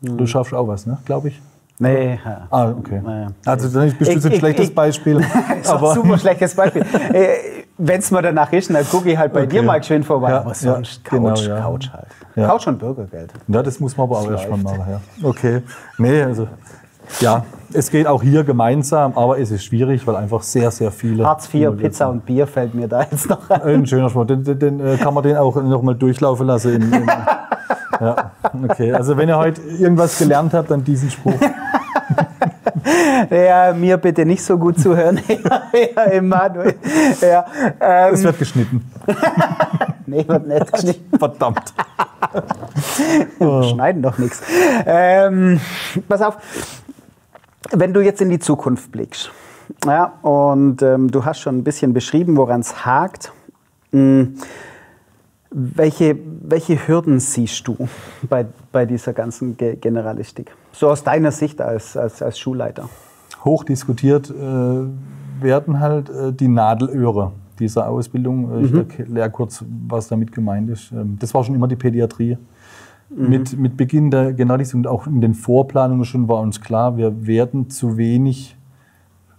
Mhm. Du schaffst auch was, ne? glaube ich. Nee. Ah, okay. Nee. Also dann bist du jetzt ein schlechtes ich, Beispiel. *laughs* aber super schlechtes Beispiel. Äh, Wenn es mir danach ist, dann gucke ich halt bei okay. dir mal schön vorbei. Ja, aber sonst ja, Couch, genau, ja. Couch halt. Ja. Couch und Bürgergeld. Ja, das muss man aber auch erstmal machen. Ja. Okay. Nee, also ja, es geht auch hier gemeinsam, aber es ist schwierig, weil einfach sehr, sehr viele. Hartz IV, Pizza und Bier fällt mir da jetzt noch ein. Ein schöner Spruch. Den, den, den äh, kann man den auch noch mal durchlaufen lassen. In, in, *laughs* ja, okay. Also, wenn ihr heute irgendwas gelernt habt, dann diesen Spruch. *laughs* ja, mir bitte nicht so gut zuhören. *laughs* ja, Emanuel. Ja, ähm. Es wird geschnitten. nee, wird nicht geschnitten. Verdammt. Wir schneiden doch nichts. Ähm, pass auf, wenn du jetzt in die Zukunft blickst, ja, und ähm, du hast schon ein bisschen beschrieben, woran es hakt, hm, welche, welche Hürden siehst du bei, bei dieser ganzen Ge Generalistik? So aus deiner Sicht als, als, als Schulleiter. Hoch diskutiert äh, werden halt äh, die Nadelöhre dieser Ausbildung. Äh, mhm. Ich erkläre kurz, was damit gemeint ist. Ähm, das war schon immer die Pädiatrie. Mhm. Mit, mit Beginn der Generalisierung und auch in den Vorplanungen schon war uns klar, wir werden zu wenig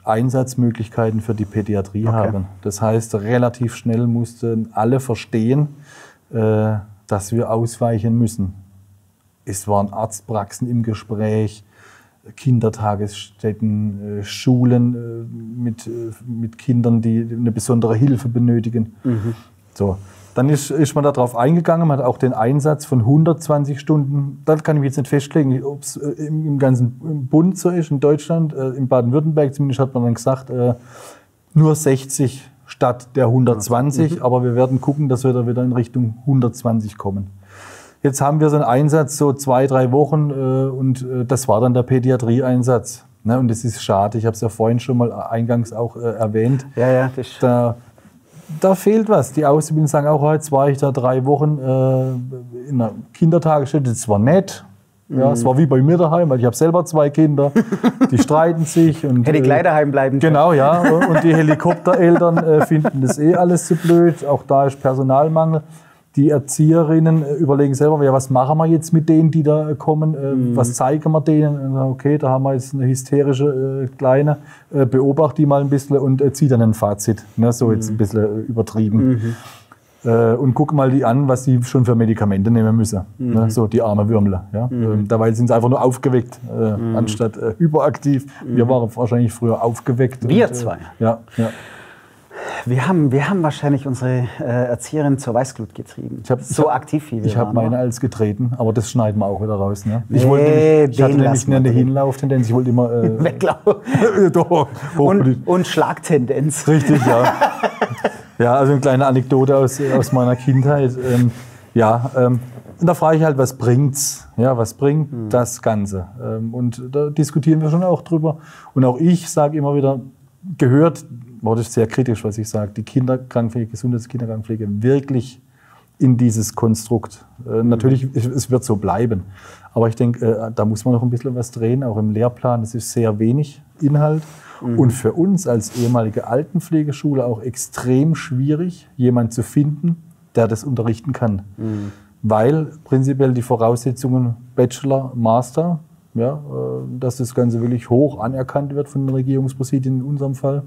Einsatzmöglichkeiten für die Pädiatrie okay. haben. Das heißt, relativ schnell mussten alle verstehen, äh, dass wir ausweichen müssen. Es waren Arztpraxen im Gespräch, Kindertagesstätten, äh, Schulen äh, mit, mit Kindern, die eine besondere Hilfe benötigen. Mhm. So. Dann ist, ist man darauf eingegangen, man hat auch den Einsatz von 120 Stunden, da kann ich mich jetzt nicht festlegen, ob es äh, im, im ganzen Bund so ist, in Deutschland, äh, in Baden-Württemberg zumindest hat man dann gesagt, äh, nur 60 statt der 120, mhm. aber wir werden gucken, dass wir da wieder in Richtung 120 kommen. Jetzt haben wir so einen Einsatz, so zwei, drei Wochen, äh, und äh, das war dann der Pädiatrie-Einsatz. Ne? Und das ist schade, ich habe es ja vorhin schon mal eingangs auch äh, erwähnt. Ja, ja, das da, da fehlt was. Die Auszubildenden sagen auch, jetzt war ich da drei Wochen äh, in einer Kindertagesstätte, das war nett. Ja, mhm. es war wie bei mir daheim, weil ich habe selber zwei Kinder, die *laughs* streiten sich. Und, Hätte ich gleich daheim bleiben können. Genau, ja. *laughs* Und die Helikoptereltern äh, finden das eh alles zu blöd. Auch da ist Personalmangel die Erzieherinnen äh, überlegen selber, ja, was machen wir jetzt mit denen, die da kommen, äh, mhm. was zeigen wir denen? Okay, da haben wir jetzt eine hysterische äh, Kleine, äh, beobachte die mal ein bisschen und äh, ziehe dann ein Fazit. Ne? So mhm. jetzt ein bisschen äh, übertrieben. Mhm. und gucke mal die an, was sie schon für Medikamente nehmen müssen. Ne? Mhm. So die arme Würmler. Ja? Mhm. Ähm, dabei sind sie einfach nur aufgeweckt, mhm. anstatt hyperaktiv. Wir waren wahrscheinlich früher aufgeweckt. Wir und, zwei. ja, ja. Wir haben, wir haben wahrscheinlich unsere äh, Erzieherin zur Weißglut getrieben. Ich hab, so ich aktiv wie wir Ich habe meine als getreten, aber das schneiden wir auch wieder raus. Ne? Ich, nee, wollte nämlich, ich hatte nämlich eine Hinlauftendenz. Ich wollte immer. Äh, *laughs* Weglaufen. *laughs* und, und Schlagtendenz. Richtig, ja. *laughs* ja, also eine kleine Anekdote aus, aus meiner Kindheit. Ähm, ja, ähm, und da frage ich halt, was bringt's? Ja, was bringt hm. das Ganze? Ähm, und da diskutieren wir schon auch drüber. Und auch ich sage immer wieder, gehört war das sehr kritisch, was ich sage, die Kinderkrankenpflege, Gesundheitskinderkrankenpflege wirklich in dieses Konstrukt. Äh, natürlich, es wird so bleiben. Aber ich denke, äh, da muss man noch ein bisschen was drehen, auch im Lehrplan. Es ist sehr wenig Inhalt. Mhm. Und für uns als ehemalige Altenpflegeschule auch extrem schwierig, jemanden zu finden, der das unterrichten kann. Mhm. Weil prinzipiell die Voraussetzungen Bachelor, Master, ja, äh, dass das Ganze wirklich hoch anerkannt wird von den Regierungspräsidien in unserem Fall.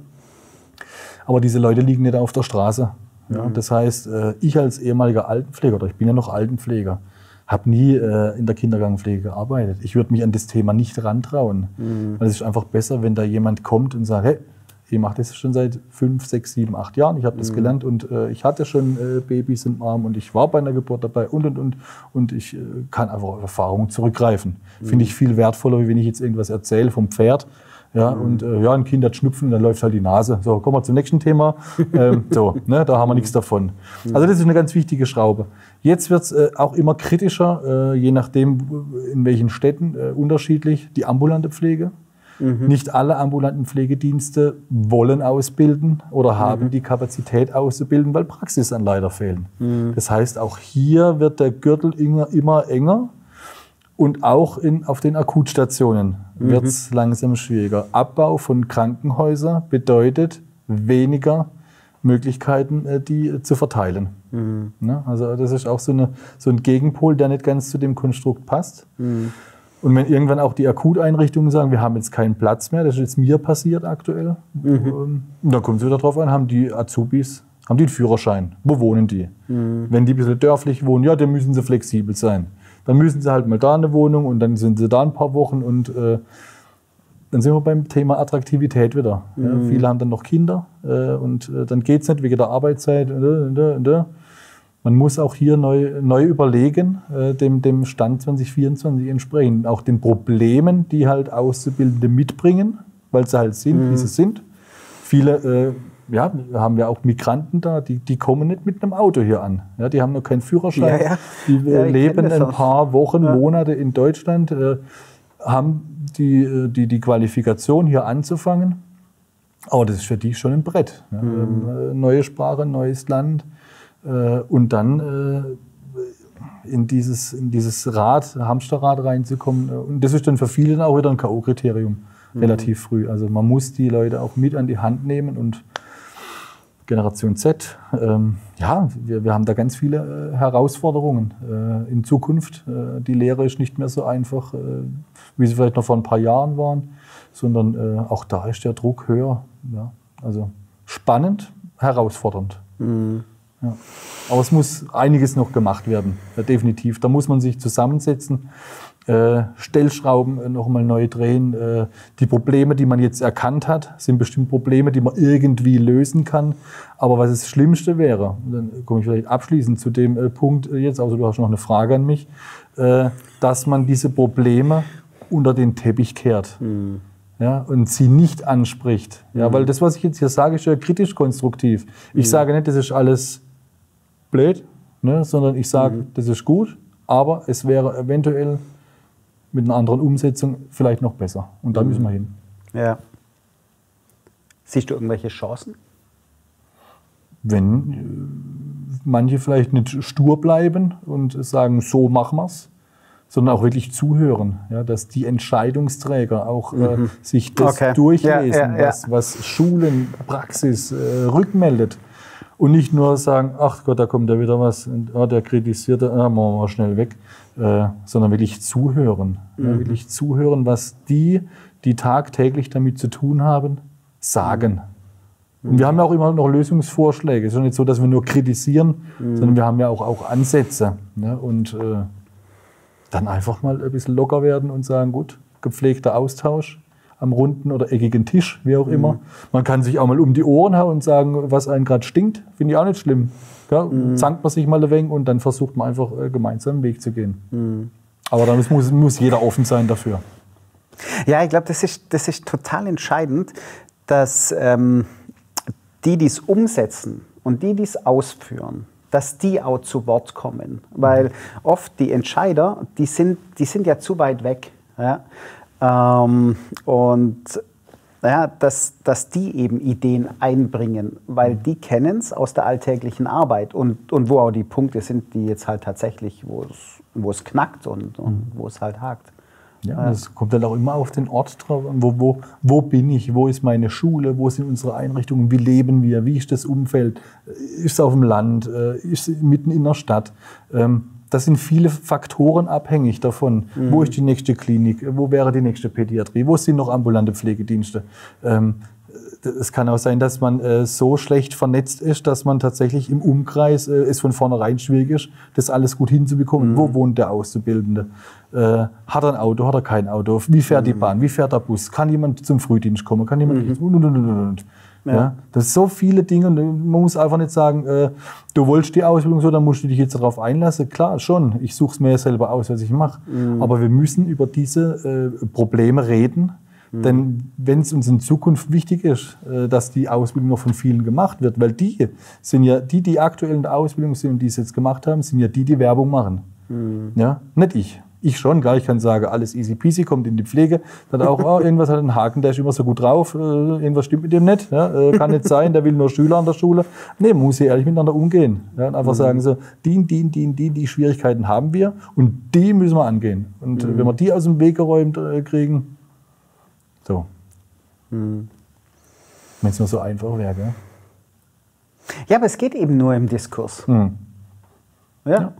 Aber diese Leute liegen nicht auf der Straße. Ja? Mhm. Das heißt, äh, ich als ehemaliger Altenpfleger, oder ich bin ja noch Altenpfleger, habe nie äh, in der Kindergangpflege gearbeitet. Ich würde mich an das Thema nicht rantrauen. Mhm. Weil es ist einfach besser, wenn da jemand kommt und sagt, hey, ich mache das schon seit fünf, sechs, sieben, acht Jahren. Ich habe das mhm. gelernt und äh, ich hatte schon äh, Babys im Arm und ich war bei einer Geburt dabei und und und und ich äh, kann einfach auf Erfahrungen zurückgreifen. Mhm. Finde ich viel wertvoller, wie wenn ich jetzt irgendwas erzähle vom Pferd ja, mhm. und äh, ja, ein Kind hat Schnupfen, dann läuft halt die Nase. So, kommen wir zum nächsten Thema. *laughs* ähm, so, ne, da haben wir nichts davon. Mhm. Also das ist eine ganz wichtige Schraube. Jetzt wird es äh, auch immer kritischer, äh, je nachdem, in welchen Städten äh, unterschiedlich, die ambulante Pflege. Mhm. Nicht alle ambulanten Pflegedienste wollen ausbilden oder haben mhm. die Kapazität auszubilden, weil Praxisanleiter fehlen. Mhm. Das heißt, auch hier wird der Gürtel immer, immer enger. Und auch in, auf den Akutstationen mhm. wird es langsam schwieriger. Abbau von Krankenhäusern bedeutet weniger Möglichkeiten, äh, die zu verteilen. Mhm. Ne? Also das ist auch so, eine, so ein Gegenpol, der nicht ganz zu dem Konstrukt passt. Mhm. Und wenn irgendwann auch die Akuteinrichtungen sagen, wir haben jetzt keinen Platz mehr, das ist jetzt mir passiert aktuell, mhm. Ähm, dann kommt es wieder drauf an, haben die Azubis, haben die einen Führerschein? Wo wohnen die? Mhm. Wenn die ein bisschen dörflich wohnen, ja, dann müssen sie flexibel sein. Dann müssen sie halt mal da eine Wohnung und dann sind sie da ein paar Wochen und äh, dann sind wir beim Thema Attraktivität wieder. Mhm. Ja, viele haben dann noch Kinder äh, und äh, dann geht es nicht wegen der Arbeitszeit. Und, und, und, man muss auch hier neu, neu überlegen, äh, dem, dem Stand 2024 entsprechend, auch den Problemen, die halt Auszubildende mitbringen, weil sie halt sind, mhm. wie sie sind. Viele äh, ja, wir haben ja auch Migranten da, die, die kommen nicht mit einem Auto hier an. Ja, die haben noch keinen Führerschein. Ja, ja. Die ja, leben ein paar Wochen, Monate in Deutschland, äh, haben die, äh, die, die Qualifikation, hier anzufangen. Aber das ist für die schon ein Brett. Mhm. Ähm, äh, neue Sprache, neues Land. Äh, und dann äh, in dieses, in dieses Rad, Hamsterrad reinzukommen. Und das ist dann für viele dann auch wieder ein K.O.-Kriterium, mhm. relativ früh. Also man muss die Leute auch mit an die Hand nehmen und Generation Z. Ähm, ja, wir, wir haben da ganz viele äh, Herausforderungen äh, in Zukunft. Äh, die Lehre ist nicht mehr so einfach, äh, wie sie vielleicht noch vor ein paar Jahren waren, sondern äh, auch da ist der Druck höher. Ja, also spannend, herausfordernd. Mhm. Ja. Aber es muss einiges noch gemacht werden, ja, definitiv. Da muss man sich zusammensetzen Stellschrauben nochmal neu drehen. Äh, die Probleme, die man jetzt erkannt hat, sind bestimmt Probleme, die man irgendwie lösen kann. Aber was das Schlimmste wäre, dann komme ich vielleicht abschließend zu dem äh, Punkt jetzt, also du hast noch eine Frage an mich, dass man diese Probleme unter den Teppich kehrt. Mhm. Ja, und sie nicht anspricht. Ja, mhm. weil das, was ich jetzt hier sage, ist ja kritisch konstruktiv. Ich mhm. sage nicht, das ist alles blöd, ne, sondern ich sage, mhm. das ist gut, aber es wäre eventuell mit einer anderen Umsetzung vielleicht noch besser. Und da mhm. müssen wir hin. Ja. Siehst du irgendwelche Chancen? Wenn äh, manche vielleicht nicht stur bleiben und sagen, so machen wir es, sondern auch wirklich zuhören, ja, dass die Entscheidungsträger auch äh, mhm. äh, sich das okay. durchlesen, ja, ja, was, was, Schulen, Praxis äh, rückmeldet. Und nicht nur sagen, ach Gott, da kommt ja wieder was, und, oh, der kritisiert, ah, machen wir mal schnell weg, äh, sondern wirklich zuhören. Mhm. Ja, wirklich zuhören, was die, die tagtäglich damit zu tun haben, sagen. Mhm. Und wir haben ja auch immer noch Lösungsvorschläge. Es ist nicht so, dass wir nur kritisieren, mhm. sondern wir haben ja auch, auch Ansätze. Ne? Und äh, dann einfach mal ein bisschen locker werden und sagen, gut, gepflegter Austausch am runden oder eckigen Tisch, wie auch immer. Mhm. Man kann sich auch mal um die Ohren hauen und sagen, was einen gerade stinkt, finde ich auch nicht schlimm. Ja, mhm. Zankt man sich mal ein wenig und dann versucht man einfach äh, gemeinsam einen Weg zu gehen. Mhm. Aber dann muss, muss jeder offen sein dafür. Ja, ich glaube, das ist, das ist total entscheidend, dass ähm, die, die es umsetzen und die, die es ausführen, dass die auch zu Wort kommen. Weil oft die Entscheider, die sind, die sind ja zu weit weg. Ja? Ähm, und ja, dass, dass die eben Ideen einbringen, weil die kennen es aus der alltäglichen Arbeit und, und wo auch die Punkte sind, die jetzt halt tatsächlich, wo es, knackt und, und wo es halt hakt. Ja, das kommt dann auch immer auf den Ort drauf an. Wo, wo, wo bin ich? Wo ist meine Schule? Wo sind unsere Einrichtungen? Wie leben wir? Wie ist das Umfeld? Ist es auf dem Land? Äh, ist es mitten in der Stadt? Das sind viele Faktoren abhängig davon. Mhm. Wo ist die nächste Klinik? Wo wäre die nächste Pädiatrie? Wo sind noch ambulante Pflegedienste? Ähm, es kann auch sein, dass man äh, so schlecht vernetzt ist, dass man tatsächlich im Umkreis äh, es von vornherein schwierig ist, das alles gut hinzubekommen. Mhm. Wo wohnt der Auszubildende? Äh, hat er ein Auto, hat er kein Auto? Wie fährt mhm. die Bahn? Wie fährt der Bus? Kann jemand zum Frühdienst kommen? Kann jemand... Mhm. Und, und, und, ja. ja. das sind so viele Dinge und man muss einfach nicht sagen, äh, du wolltest die Ausbildung so, dann musst du dich jetzt darauf einlassen. Klar, schon, ich suche es mir selber aus, was ich mache. Mhm. Aber wir müssen über diese äh, Probleme reden Mhm. Denn wenn es uns in Zukunft wichtig ist, äh, dass die Ausbildung noch von vielen gemacht wird, weil die sind ja, die, die aktuell in der Ausbildung sind und die es jetzt gemacht haben, sind ja die, die Werbung machen. Mhm. Ja, nicht ich. Ich schon, gar. Ich kann sagen, alles easy peasy, kommt in die Pflege. Dann auch, oh, irgendwas hat einen Haken, der ist immer so gut drauf, äh, irgendwas stimmt mit dem nicht. Ja, äh, kann nicht sein, der will nur Schüler an der Schule. Nee, muss ja ehrlich miteinander umgehen. Ja, und einfach mhm. sagen so, die, die, die, die, die Schwierigkeiten haben wir und die müssen wir angehen. Und mhm. wenn wir die aus dem Weg geräumt kriegen, so. Hm. Wenn es nur so einfach wäre, gell? Ja, aber es geht eben nur im Diskurs. Hm. Ja? ja?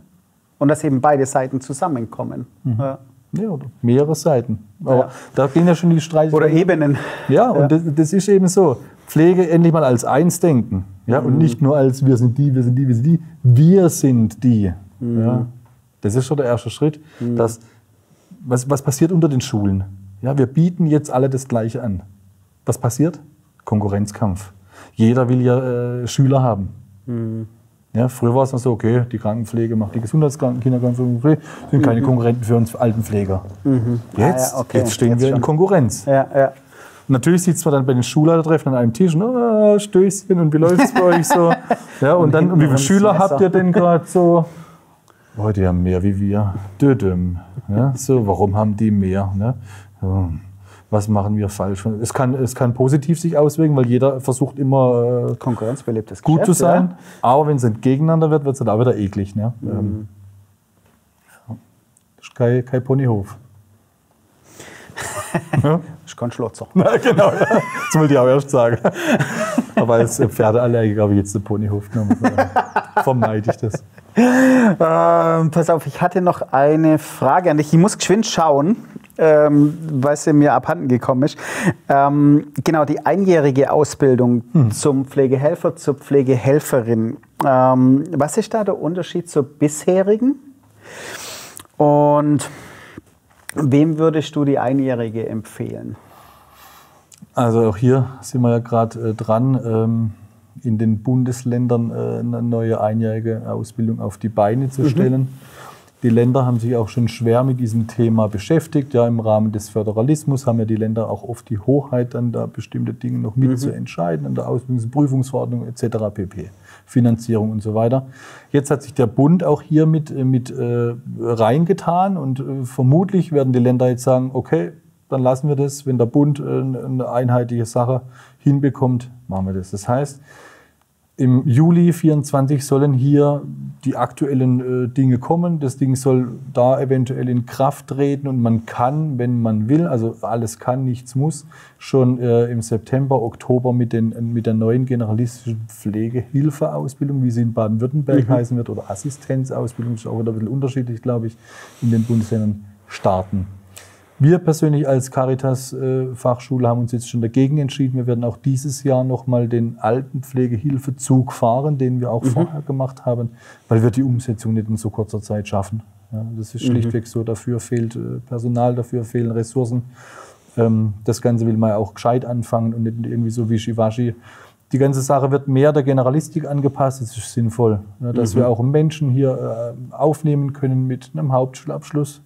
Und dass eben beide Seiten zusammenkommen. Mhm. Ja. ja. oder mehrere Seiten. Aber ja. da gehen ja schon die Streite. Oder Ebenen. Ja, und das, das, ist eben so. Pflege endlich mal als eins denken. Ja? Mhm. Und nicht nur als wir sind die, wir sind die, wir sind die. Wir sind die. Mhm. Ja? Das ist schon der erste Schritt. Mhm. Dass, was, was passiert unter den Schulen? Ja, wir bieten jetzt alle das Gleiche an. Was passiert? Konkurrenzkampf. Jeder will ja äh, Schüler haben. Ja, früher war es noch so, okay, die Krankenpflege macht die Gesundheitskrankenpflege, sind keine mhm. Konkurrenten für uns Altenpfleger. Mhm. Jetzt, ah, ja, okay. jetzt stehen jetzt wir schon. in Konkurrenz. Ja, ja. Natürlich sitzt man dann bei den Schulleitertreffen an einem Tisch und oh, Stößchen und wie läuft es bei euch so? *laughs* Ja, und, und dann, und wie viele Schüler habt ihr denn gerade so? Oh, die haben mehr wie wir. Dödem. Ja, so, warum haben die mehr? Ne? Was machen wir falsch? Es kann, es kann positiv sich auswirken, weil jeder versucht immer äh, konkurrenzbelebtes gut Geschäft, zu sein. Ja. Aber wenn es gegeneinander wird, wird es dann auch wieder eklig. Ne? Mhm. Ähm, das ist kein, kein Ponyhof. *laughs* ja? Das ist kein Schlotzer. Na, genau, ja. das wollte ich auch erst sagen. Aber als Pferdeallergiker habe ich jetzt den Ponyhof genommen. Vermeide ich das. Ähm, pass auf, ich hatte noch eine Frage an dich. Ich muss geschwind schauen ähm, weil sie mir abhanden gekommen ist. Ähm, genau, die einjährige Ausbildung hm. zum Pflegehelfer, zur Pflegehelferin. Ähm, was ist da der Unterschied zur bisherigen? Und Wem würdest du die Einjährige empfehlen? Also auch hier sind wir ja gerade äh, dran, ähm, in den Bundesländern äh, eine neue einjährige Ausbildung auf die Beine zu stellen. Mhm. Die Länder haben sich auch schon schwer mit diesem Thema beschäftigt. Ja, im Rahmen des Föderalismus haben ja die Länder auch oft die Hoheit, dann da bestimmte Dinge noch mit mhm. zu entscheiden, an der Ausbildungs- und Prüfungsverordnung etc. pp. Finanzierung und so weiter. Jetzt hat sich der Bund auch hier mit, äh, mit äh, reingetan und äh, vermutlich werden die Länder jetzt sagen, okay, dann lassen wir das. Wenn der Bund äh, eine einheitliche Sache hinbekommt, machen wir das. Das heißt, im Juli 24 sollen hier die aktuellen äh, Dinge kommen. Das Ding soll da eventuell in Kraft treten und man kann, wenn man will, also alles kann, nichts muss, schon äh, im September, Oktober mit, den, mit der neuen generalistischen Pflegehilfeausbildung, wie sie in Baden-Württemberg mhm. heißen wird, oder Assistenzausbildung, ist auch wieder ein bisschen unterschiedlich, glaube ich, in den Bundesländern starten. Wir persönlich als Caritas-Fachschule haben uns jetzt schon dagegen entschieden. Wir werden auch dieses Jahr nochmal den Altenpflegehilfezug fahren, den wir auch mhm. vorher gemacht haben, weil wir die Umsetzung nicht in so kurzer Zeit schaffen. Ja, das ist mhm. schlichtweg mhm. so. Dafür fehlt äh, Personal, dafür fehlen Ressourcen. Ähm, das Ganze will man ja auch gescheit anfangen und nicht irgendwie so wie Shivashi. Die ganze Sache wird mehr der Generalistik angepasst. Das ist sinnvoll, dass mhm. wir auch Menschen hier äh, aufnehmen können mit einem Hauptschulabschluss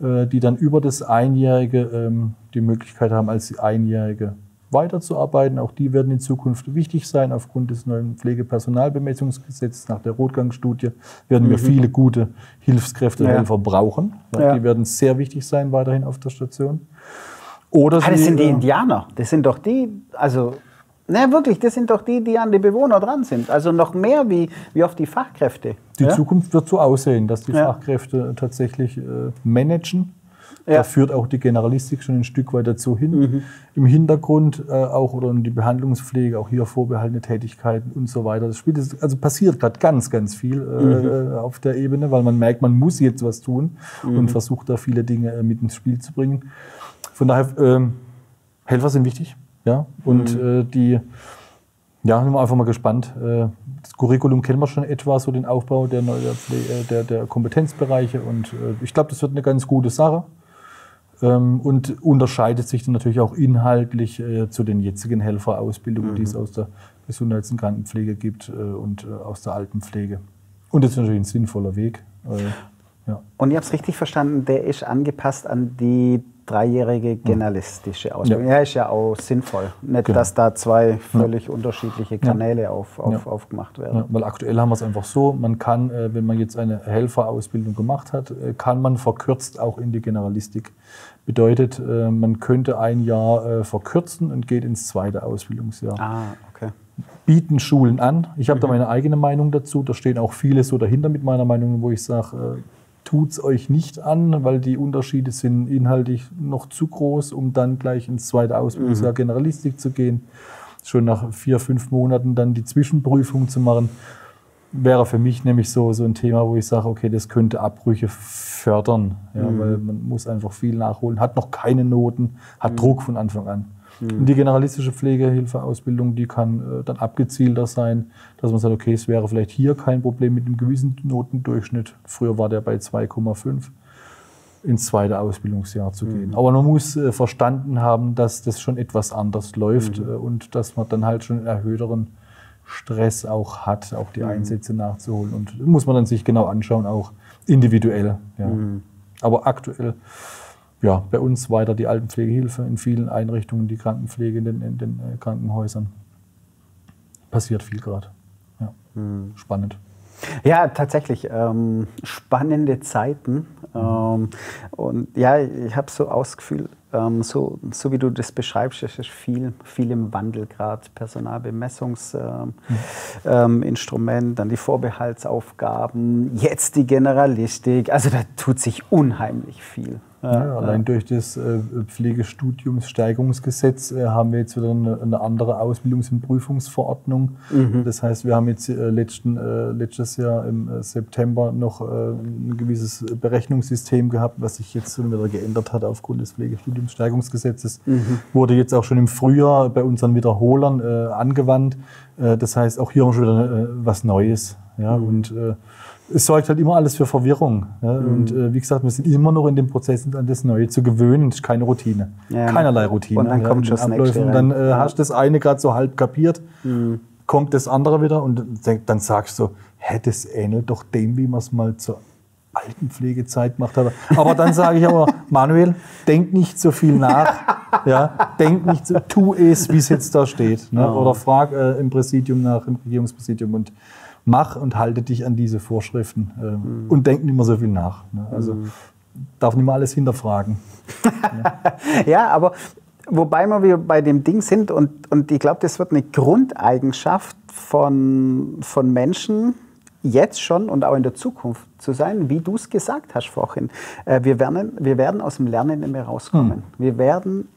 die dann über das Einjährige ähm, die Möglichkeit haben, als Einjährige weiterzuarbeiten. Auch die werden in Zukunft wichtig sein. Aufgrund des neuen Pflegepersonalbemessungsgesetzes nach der Rotgang-Studie werden wir mhm. viele gute Hilfskräfte und ja. Helfer brauchen. Ja. Die werden sehr wichtig sein weiterhin auf der Station. Oder ah, das sind die äh, Indianer. Das sind doch die, also Ne, wirklich, das sind doch die, die an die Bewohner dran sind. Also noch mehr wie, wie auf die Fachkräfte. Die ja? Zukunft wird so aussehen, dass die ja. Fachkräfte tatsächlich äh, managen. Ja. Da führt auch die Generalistik schon ein Stück weit dazu hin. Mhm. Im Hintergrund äh, auch oder die Behandlungspflege, auch hier vorbehaltene Tätigkeiten und so weiter. Das spielt, also passiert gerade ganz, ganz viel äh, mhm. Äh, auf der Ebene, weil man merkt, man muss jetzt was tun mhm. und versucht da viele Dinge äh, mit ins Spiel zu bringen. Von daher, ähm, Helfer sind wichtig. Ja? Und mhm. äh, die, ja, sind wir einfach mal gespannt. Äh, das Curriculum kennen wir schon etwa, so den Aufbau der, äh, der, der Kompetenzbereiche. Und äh, ich glaube, das wird eine ganz gute Sache. Ähm, und unterscheidet sich dann natürlich auch inhaltlich zu den jetzigen Helferausbildungen, mhm. die es aus der Gesundheits- und Krankenpflege gibt und aus der Altenpflege. Und das ist natürlich ein sinnvoller Weg. Ja. Und ich habe es richtig verstanden, der ist angepasst an die dreijährige generalistische Ausbildung. Ja. ja, ist ja auch sinnvoll. Nicht, genau. dass da zwei völlig ja. unterschiedliche Kanäle ja. auf, auf, aufgemacht werden. weil aktuell haben wir es einfach so, man kann, äh, wenn man jetzt eine Helferausbildung gemacht hat, äh, kann man verkürzt auch in die Generalistik. Bedeutet, äh, man könnte ein Jahr verkürzen und geht ins zweite Ausbildungsjahr. Ah, okay. Bieten Schulen an. Ich habe mhm. da meine eigene Meinung dazu. Da stehen auch viele so dahinter mit meiner Meinung, wo ich sage, tut es euch nicht an, weil die Unterschiede sind inhaltlich noch zu groß, um dann gleich ins zweite Ausbildungsjahr mhm. Generalistik zu gehen. Schon nach vier, fünf Monaten dann die Zwischenprüfung zu machen, wäre für mich nämlich so, so ein Thema, wo ich sage, okay, das könnte Abbrüche fördern, ja, mhm. weil man muss einfach viel nachholen, hat noch keine Noten, hat mhm. Druck von Anfang an. Mhm. Die generalistische Pflegehilfeausbildung, die kann äh, dann abgezielter sein, dass man sagt, okay, es wäre vielleicht hier kein Problem mit einem gewissen Notendurchschnitt. Früher war der bei 2,5 ins zweite Ausbildungsjahr zu gehen. Mhm. Aber man muss äh, verstanden haben, dass das schon etwas anders läuft mhm. äh, und dass man dann halt schon einen erhöhteren Stress auch hat, auch die mhm. Einsätze nachzuholen. Und muss man dann sich genau anschauen, auch individuell. Ja. Mhm. Aber aktuell ja, bei uns weiter die Altenpflegehilfe in vielen Einrichtungen, die Krankenpflege in den, in den äh, Krankenhäusern. Passiert viel gerade. Ja. Mhm. Spannend. Ja, tatsächlich. Ähm, spannende Zeiten. Ähm, und ja, ich habe so ausgefühlt, ähm, so, so wie du das beschreibst, es ist viel, viel im Wandel gerade. Personalbemessungsinstrument, ähm, ähm dann die Vorbehaltsaufgaben, jetzt die Generalistik. Also da tut sich unheimlich viel. Ja, allein durch das äh, Pflegestudiumssteigerungsgesetz äh, haben wir jetzt wieder eine, andere Ausbildungs- und Prüfungsverordnung. Mhm. Das heißt, wir haben jetzt äh, letzten, letztes Jahr im September noch ein gewisses Berechnungssystem gehabt, was sich jetzt wieder geändert hat aufgrund des Pflegestudiumssteigerungsgesetzes. Mhm. Wurde jetzt auch schon im Frühjahr bei unseren Wiederholern angewandt. das heißt, auch hier haben wir schon wieder was Neues. Ja, mhm. und es sorgt halt immer alles für Verwirrung. Ja? Mhm. Und äh, wie gesagt, wir sind immer noch in dem Prozess, an das Neue zu gewöhnen. Das ist keine Routine. Ja, Keinerlei Routine. Und dann ja, kommt schon das nächste. Und dann äh, hast du das eine gerade so halb kapiert, mhm. kommt das andere wieder und dann sagst du so, hä, das ähnelt doch dem, wie man es mal zur Altenpflegezeit gemacht habe. Aber dann sage ich aber, *laughs* Manuel, denk nicht so viel nach. Ja, denk nicht so, tu es, wie es jetzt da steht. Ne? Oder frag äh, im Präsidium nach, im Regierungspräsidium und mach und halte dich an diese Vorschriften äh, mhm. und denk nicht mehr so viel nach. Ne? Also mhm. darf nicht mehr alles hinterfragen. ja. *laughs* ja, aber wobei wir bei dem Ding sind und, und ich glaube, das wird eine Grundeigenschaft von, von Menschen, jetzt schon und auch in der Zukunft zu sein, wie du es gesagt hast vorhin. Äh, wir werden, wir werden aus dem Lernen nicht mehr rauskommen. Hm. Wir werden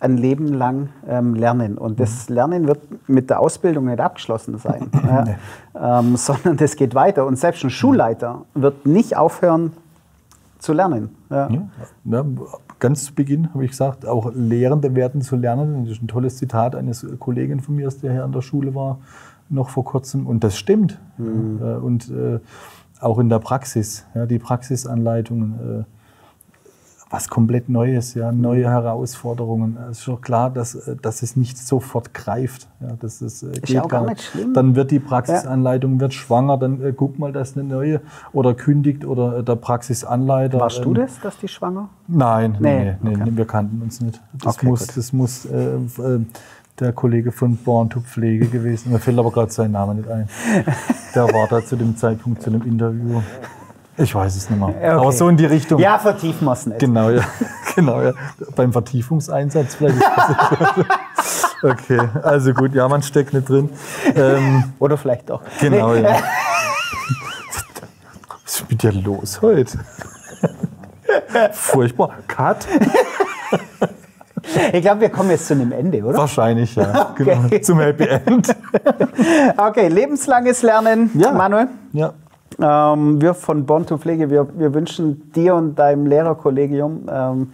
ein Leben lang ähm, lernen. Und das hm. Lernen wird mit der Ausbildung nicht abgeschlossen sein, *laughs* ja, ähm, sondern das geht weiter. Und selbst ein Schulleiter wird nicht aufhören zu lernen. Ja. Ja, ganz zu Beginn habe ich gesagt, auch Lehrende werden zu lernen. Das ist ein tolles Zitat eines Kollegen von mir, der hier an der Schule war noch vor kurzem. Und das stimmt. Mhm. Und äh, auch in der Praxis, ja, die Praxisanleitungen, äh, was komplett Neues, ja, neue Herausforderungen. Es ist doch klar, dass, äh, dass es nicht sofort greift. Ja, das ist, äh, geht auch gar nicht schlimm. Dann wird die Praxisanleitung ja. wird schwanger, dann äh, guck mal, dass eine neue oder kündigt oder der Praxisanleiter. Warst ähm, du das, dass die schwanger? Nein, nee, nee, okay. nee, wir kannten uns nicht. Das okay, muss, das muss äh, der Kollege von Born to Pflege gewesen. Mir fällt aber gerade sein Name nicht ein. Der war da zu dem Zeitpunkt zu einem Interview. Ich weiß es nicht mehr. Okay. Aber so in die Richtung. Ja, vertiefen wir es nicht. Genau, ja. *laughs* genau ja. Beim Vertiefungseinsatz vielleicht. *laughs* okay, also gut, ja, man steckt nicht drin. Ähm, *laughs* Oder vielleicht doch. Genau, nee. ja. Was ist mit dir los heute? Furchtbar. Cut. Ich glaube, wir kommen jetzt zu einem Ende, oder? Wahrscheinlich, ja. Okay. Genau. Zum Happy End. okay, lebenslanges Lernen, ja. Manuel. Ja. Ähm, wir von Born to Pflege, wir, wir wünschen dir und deinem Lehrerkollegium ähm,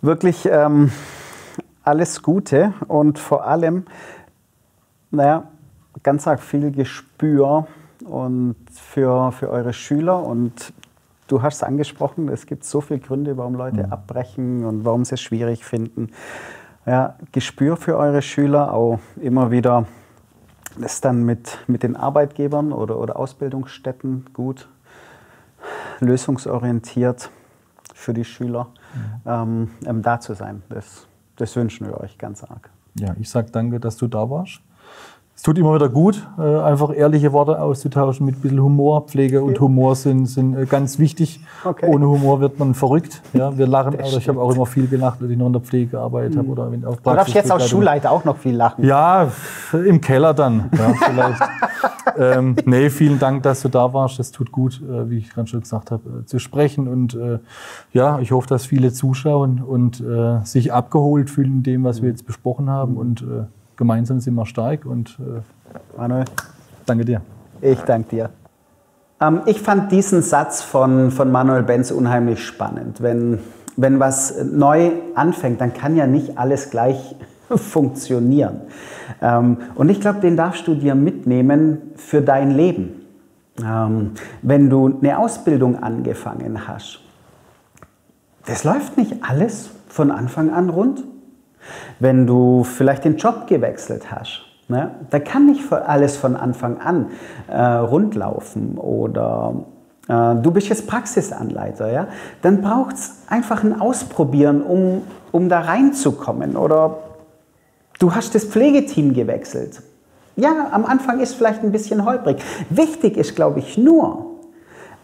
wirklich ähm, alles Gute und vor allem, naja, ganz arg viel Gespür und für, für eure Schüler und Du hast es angesprochen, es gibt so viele Gründe, warum Leute mhm. abbrechen und warum sie es schwierig finden. Ja, Gespür für eure Schüler, auch immer wieder das dann mit, mit den Arbeitgebern oder, oder Ausbildungsstätten gut lösungsorientiert für die Schüler mhm. ähm, da zu sein. Das, das wünschen wir euch ganz arg. Ja, ich sage danke, dass du da warst. Es tut immer wieder gut, äh, einfach ehrliche Worte auszutauschen mit ein bisschen Humor. Pflege und Humor sind, sind äh, ganz wichtig. Okay. Ohne Humor wird man verrückt. Ja, wir lachen, oder ich habe auch immer viel gelacht, als ich noch in der Pflege gearbeitet habe. Mhm. Oder wenn auf du darfst jetzt als Schulleiter auch noch viel lachen. Ja, im Keller dann. Ja, vielleicht. *laughs* ähm, nee, vielen Dank, dass du da warst. Das tut gut, äh, wie ich gerade schon gesagt habe, äh, zu sprechen. Und äh, ja, ich hoffe, dass viele zuschauen und äh, sich abgeholt fühlen in dem, was wir jetzt besprochen haben. Und gemeinsam sind wir stark und äh, Manuel, danke dir. Ich danke dir. Ähm, ich fand diesen Satz von, von Manuel Benz unheimlich spannend. Wenn, wenn was neu anfängt, dann kann ja nicht alles gleich *laughs* funktionieren. Ähm, und ich glaube, den darfst du dir mitnehmen für dein Leben. Ähm, wenn du eine Ausbildung angefangen hast, das läuft nicht alles von Anfang an rund. Wenn du vielleicht den Job gewechselt hast, ne, da kann nicht alles von Anfang an äh, rundlaufen oder äh, du bist jetzt Praxisanleiter, ja, dann braucht es einfach ein Ausprobieren, um, um da reinzukommen oder du hast das Pflegeteam gewechselt. Ja, am Anfang ist vielleicht ein bisschen holprig. Wichtig ist, glaube ich, nur,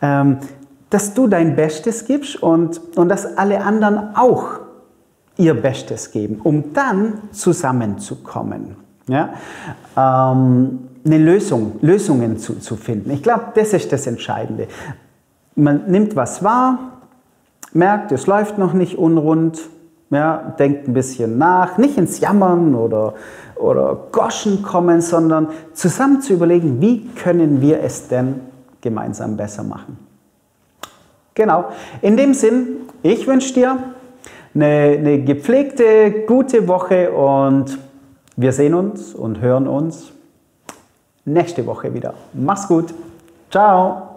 ähm, dass du dein Bestes gibst und, und dass alle anderen auch ihr Bestes geben, um dann zusammenzukommen. Ja? Ähm, eine Lösung, Lösungen zu, zu finden. Ich glaube, das ist das Entscheidende. Man nimmt was wahr, merkt, es läuft noch nicht unrund, ja, denkt ein bisschen nach, nicht ins Jammern oder, oder Goschen kommen, sondern zusammen zu überlegen, wie können wir es denn gemeinsam besser machen. Genau, in dem Sinn, ich wünsche dir eine, eine gepflegte, gute Woche und wir sehen uns und hören uns nächste Woche wieder. Mach's gut. Ciao.